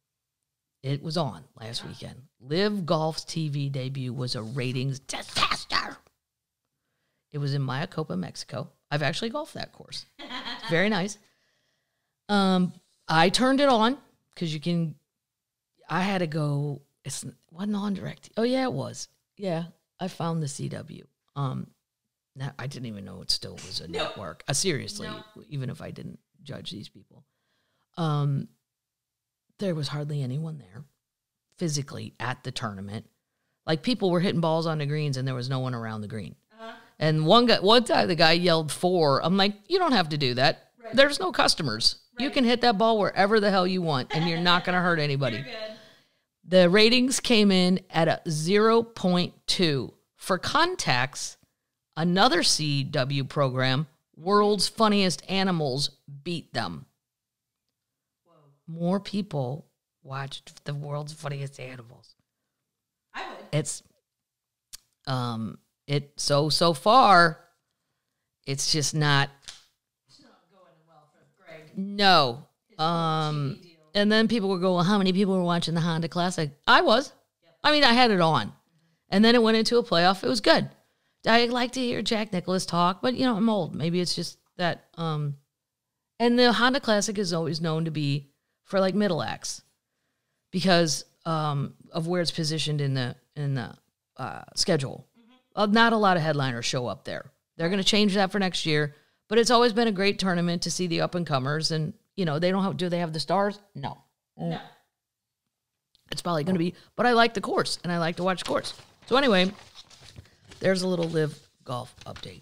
it was on last weekend. LIV Golf's TV debut was a ratings disaster. It was in Mayakoba, Mexico. I've actually golfed that course. It's very nice. Um, I turned it on because you can. I had to go. It's wasn't on direct. Oh yeah, it was. Yeah, I found the CW. Um, now, I didn't even know it still was a network. Uh, seriously, No. even if I didn't judge these people, um, there was hardly anyone there physically at the tournament. Like people were hitting balls on the greens, and there was no one around the green. And one guy, one time, the guy yelled four. I'm like, you don't have to do that. Right. There's no customers. You can hit that ball wherever the hell you want, and you're not going to hurt anybody. The ratings came in at a 0.2. For context, another CW program, World's Funniest Animals, beat them. Whoa. More people watched the World's Funniest Animals. I would. It's um it so so far it's just not It's not going well for Greg. no. Um And then people were going, well, how many people were watching the Honda Classic? I was. I mean, I had it on. And then it went into a playoff. It was good. I like to hear Jack Nicklaus talk, but you know, I'm old. Maybe it's just that um and the Honda Classic is always known to be for like middle acts because um of where it's positioned in the in the uh, schedule. Uh, not a lot of headliners show up there. They're going to change that for next year, but it's always been a great tournament to see the up and comers and you know, they don't have do they have the stars? No. no. It's probably going to be, but I like the course and I like to watch course. So anyway, there's a little LIV Golf update.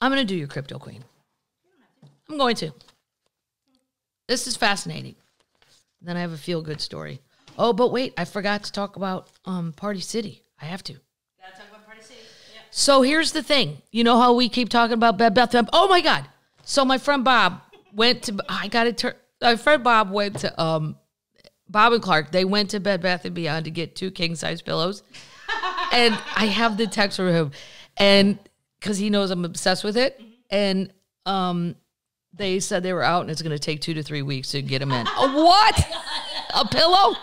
I'm going to do your crypto queen. I'm going to. This is fascinating. Then I have a feel good story. Oh, but wait, I forgot to talk about um, Party City. I have to. Gotta talk about Party City. Yeah. So here's the thing. You know how we keep talking about Bed Bath? and- Oh my God. So my friend Bob went to, I got to turn, my friend Bob went to, um, Bob and Clark, they went to Bed Bath and Beyond to get two king size pillows. and I have the text from him. And because he knows I'm obsessed with it. And um, they said they were out and it's going to take two to three weeks to get them in. A what? A pillow?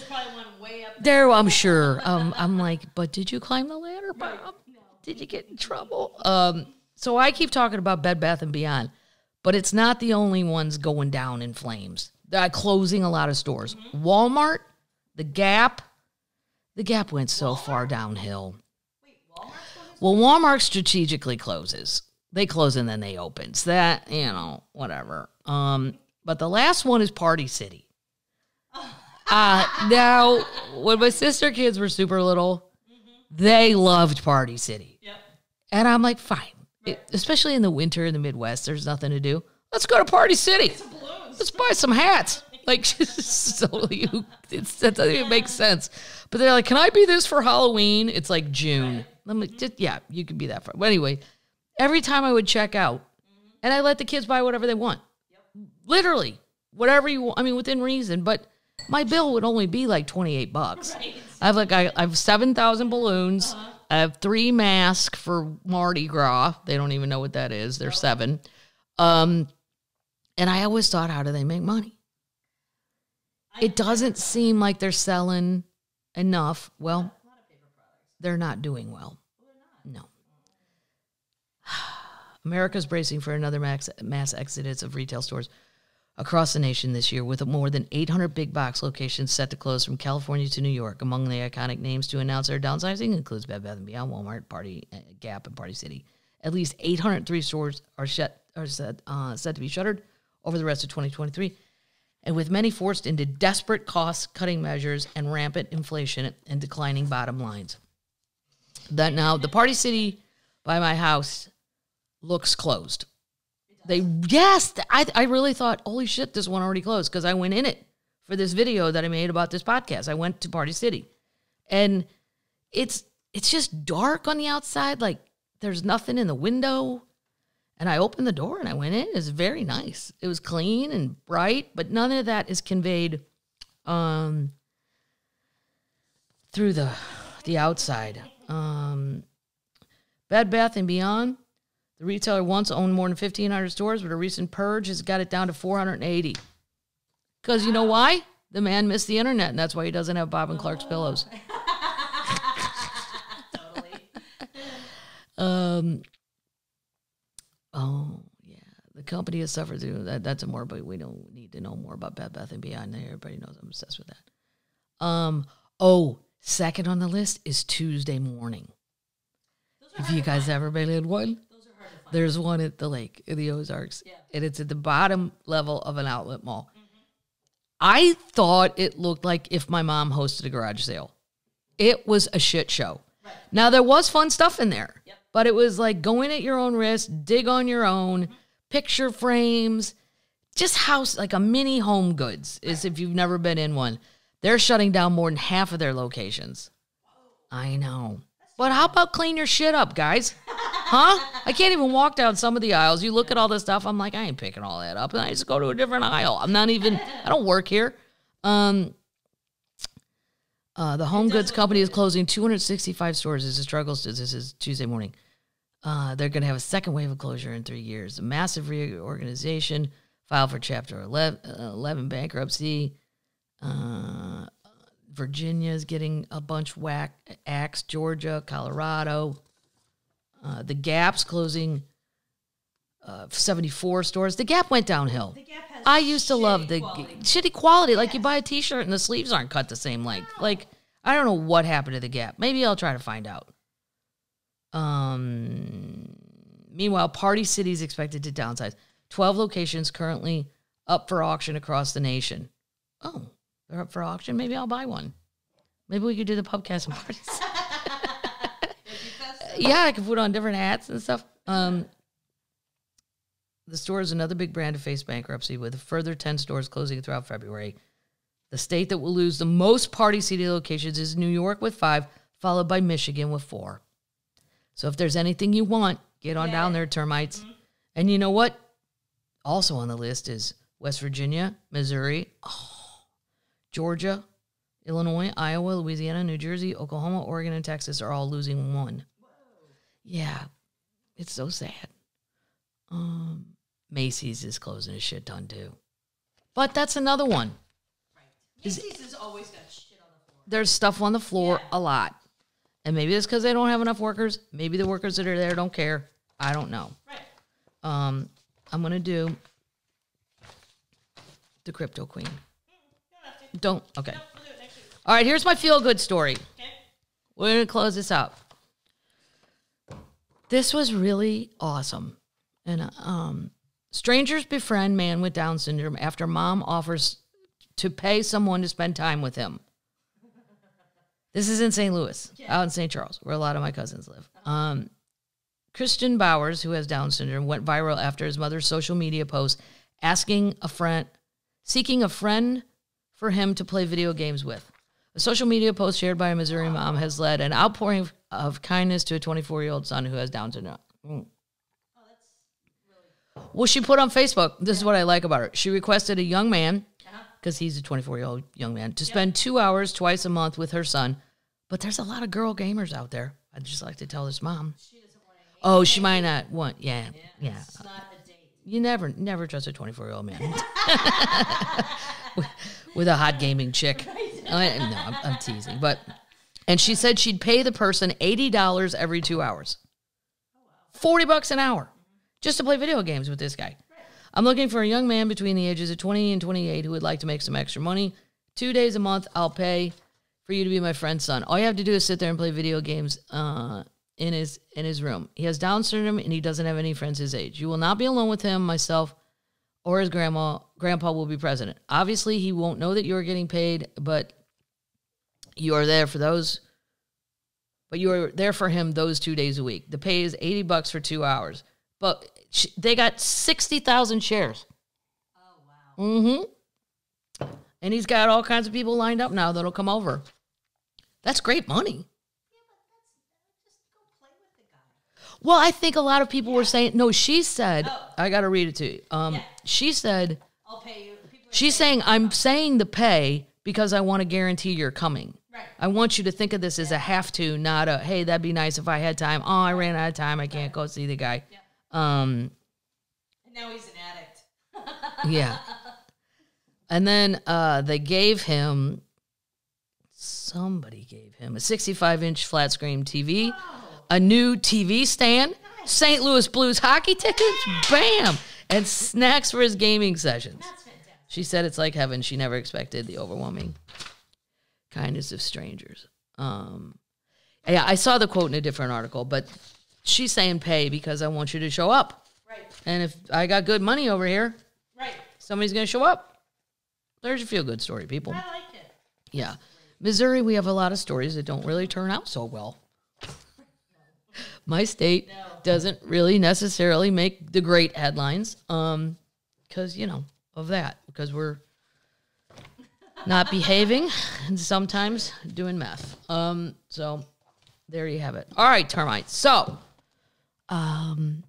There's probably one way up There, I'm sure. Um, I'm like, but did you climb the ladder, Bob? Did you get in trouble? Um, so I keep talking about Bed Bath and Beyond, but it's not the only ones going down in flames. They're closing a lot of stores. Walmart, the Gap, the Gap went so far downhill. Wait, Walmart's going to Well, Walmart strategically closes. They close and then they open. So that, you know, whatever. Um, but the last one is Party City. Uh, now, when my sister kids were super little, they loved Party City. Yep. And I'm like, fine. It- especially in the winter in the Midwest, there's nothing to do. Let's go to Party City. Let's buy some hats. Like, so you, it's, that doesn't even make sense. But they're like, can I be this for Halloween? It's like June. I'm like, just, yeah, you can be that for. But anyway, every time I would check out, and I let the kids buy whatever they want. Literally, whatever you want. I mean, within reason. But my bill would only be like 28 bucks. Right. I have like I, I have seven thousand balloons. I have three masks for Mardi Gras. They don't even know what that is. They're seven. Um, and I always thought, how do they make money? It doesn't seem like they're selling enough. Well, A lot of paper products. they're not doing well. Well, they're not. No. America's bracing for another max, mass exodus of retail stores across the nation this year, with more than 800 big box locations set to close from California to New York. Among the iconic names to announce their downsizing includes Bed Bath & Beyond, Walmart, Party uh, Gap, and Party City. At least 803 stores are shut are set uh, set to be shuttered over the rest of 2023, and with many forced into desperate cost-cutting measures and rampant inflation and declining bottom lines that now the party city by my house looks closed. They yes, I I really thought, holy shit, this one already closed because I went in it for this video that I made about this podcast. I went to Party City, and it's it's just dark on the outside, like there's nothing in the window. And I opened the door and I went in. It was very nice. It was clean and bright, but none of that is conveyed um, through the the outside. Um, Bed Bath and Beyond, the retailer once owned more than fifteen hundred stores, but a recent purge has got it down to four hundred and eighty. Because you know why? The man missed the internet, and that's why he doesn't have Bob and Clark's pillows. Totally. Um. Oh yeah, the company has suffered through that. That's a more, but we don't need to know more about Bed Bath and Beyond. Everybody knows I'm obsessed with that. Um. Oh, Second on the list is Tuesday morning. Have you guys ever been in one? There's one at the lake in the Ozarks, Yeah. and it's at the bottom level of an outlet mall. Mm-hmm. I thought it looked like if my mom hosted a garage sale. It was a shit show. Right. Now there was fun stuff in there, Yep. but it was like going at your own risk, dig on your own, mm-hmm. picture frames, just house like a mini home goods. Is if you've never been in one, they're shutting down more than half of their locations. I know, but how about clean your shit up, guys? Huh? I can't even walk down some of the aisles. You look at all this stuff. I'm like, I ain't picking all that up, and I just go to a different aisle. I'm not even. I don't work here. Um, uh, the home goods company is closing 265 stores as it struggles. This is Tuesday morning. Uh, they're going to have a second wave of closure in three years. A massive reorganization, filed for Chapter 11, uh, 11 bankruptcy. Uh, Virginia's getting a bunch whack axed. Georgia, Colorado. Uh, the Gap's closing uh, 74 stores. The Gap went downhill. The Gap has I used to love the quality. shitty quality. Like you buy a T-shirt and the sleeves aren't cut the same length. Like I don't know what happened to the Gap. Maybe I'll try to find out. Um. Meanwhile, Party City is expected to downsize. Twelve locations currently up for auction across the nation. Oh, they're up for auction. Maybe I'll buy one. Maybe we could do the pubcast parties. yeah, I can put on different hats and stuff. Um, the store is another big brand to face bankruptcy with a further 10 stores closing throughout February. The state that will lose the most Party City locations is New York with five, followed by Michigan with four. So if there's anything you want, get on Get down there, termites. And you know what? Also on the list is West Virginia, Missouri, oh, Georgia, Illinois, Iowa, Louisiana, New Jersey, Oklahoma, Oregon, and Texas are all losing one. Yeah, it's so sad. Um, Macy's is closing a shit ton too, but that's another one. Macy's has always got shit on the floor. There's stuff on the floor a lot, and maybe it's because they don't have enough workers. Maybe the workers that are there don't care. I don't know. Right. Um, I'm gonna do the crypto queen. Don't have to. Don't okay. No, we'll do it next week. All right, here's my feel good story. Okay. We're gonna close this up. This was really awesome, and um, strangers befriend man with Down syndrome after mom offers to pay someone to spend time with him. This is in St. Louis, out in St. Charles, where a lot of my cousins live. Um, Christian Bowers, who has Down syndrome, went viral after his mother's social media post asking a friend, seeking a friend for him to play video games with. A social media post shared by a Missouri mom has led an outpouring of, of kindness to a 24 year old son who has Down syndrome. Mm. Well, she put on Facebook, this is what I like about her. She requested a young man, because he's a 24 year old young man, to spend two hours twice a month with her son. But there's a lot of girl gamers out there. I'd just like to tell this mom. Oh, she might not want, yeah, yeah. It's not a date. You never, never trust a 24 year old man with, a hot gaming chick. I, no, I'm, I'm teasing. But, and she said she'd pay the person $80 every two hours. 40 bucks an hour just to play video games with this guy. I'm looking for a young man between the ages of 20 and 28 who would like to make some extra money. Two days a month, I'll pay for you to be my friend's son. All you have to do is sit there and play video games uh, in his in his room. He has Down syndrome and he doesn't have any friends his age. You will not be alone with him, myself, or his grandma. Grandpa will be president. Obviously, he won't know that you're getting paid, but you are there for those. But you are there for him those two days a week. The pay is 80 bucks for two hours. But sh- they got 60,000 shares. Oh wow. Mm-hmm. And he's got all kinds of people lined up now that'll come over. That's great money. Just go play with the guy. Well, I think a lot of people were saying no. She said, Oh. I got to read it to you. Um, Yeah. she said I'll pay you. People she's saying I'm saying the pay because I want to guarantee you're coming. Right. I want you to think of this as a have to, not a hey, that'd be nice if I had time. Oh, I ran out of time. I can't go see the guy. Yeah. Um, And now he's an addict. yeah. And then uh, they gave him, somebody gave him a 65 inch flat screen TV, a new TV stand, St. Louis Blues hockey tickets, bam, and snacks for his gaming sessions. That's fantastic. She said it's like heaven. She never expected the overwhelming kindness of strangers. Um, yeah, I saw the quote in a different article, but she's saying pay because I want you to show up. Right. And if I got good money over here, Right. somebody's going to show up. There's your feel good story, people. I like it. Yeah. Missouri, we have a lot of stories that don't really turn out so well. My state No. doesn't really necessarily make the great headlines um cuz you know of that because we're not behaving and sometimes doing meth. Um so there you have it. All right, termites. So um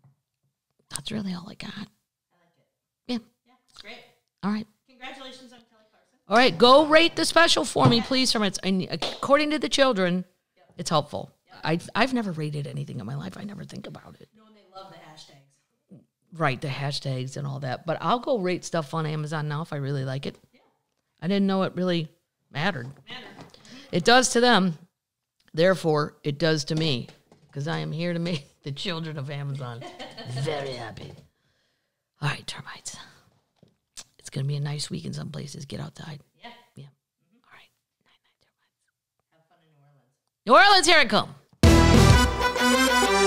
that's really all I got. I like it. Yeah. Yeah. Great. All right. Congratulations on Kelly Clarkson. All right, go rate the special for me, please. termites and according to the children, it's helpful. I I've never rated anything in my life. I never think about it. No, and they love the hashtags. Right, the hashtags and all that. But I'll go rate stuff on Amazon now if I really like it. Yeah. I didn't know it really mattered. Matter. It does to them. Therefore, it does to me because I am here to make the children of Amazon very happy. All right, termites. It's going to be a nice week in some places. Get outside. Yeah. Yeah. Mm-hmm. All right. Night, night, termites. Have fun in New Orleans. New Orleans, here it comes. Thank you.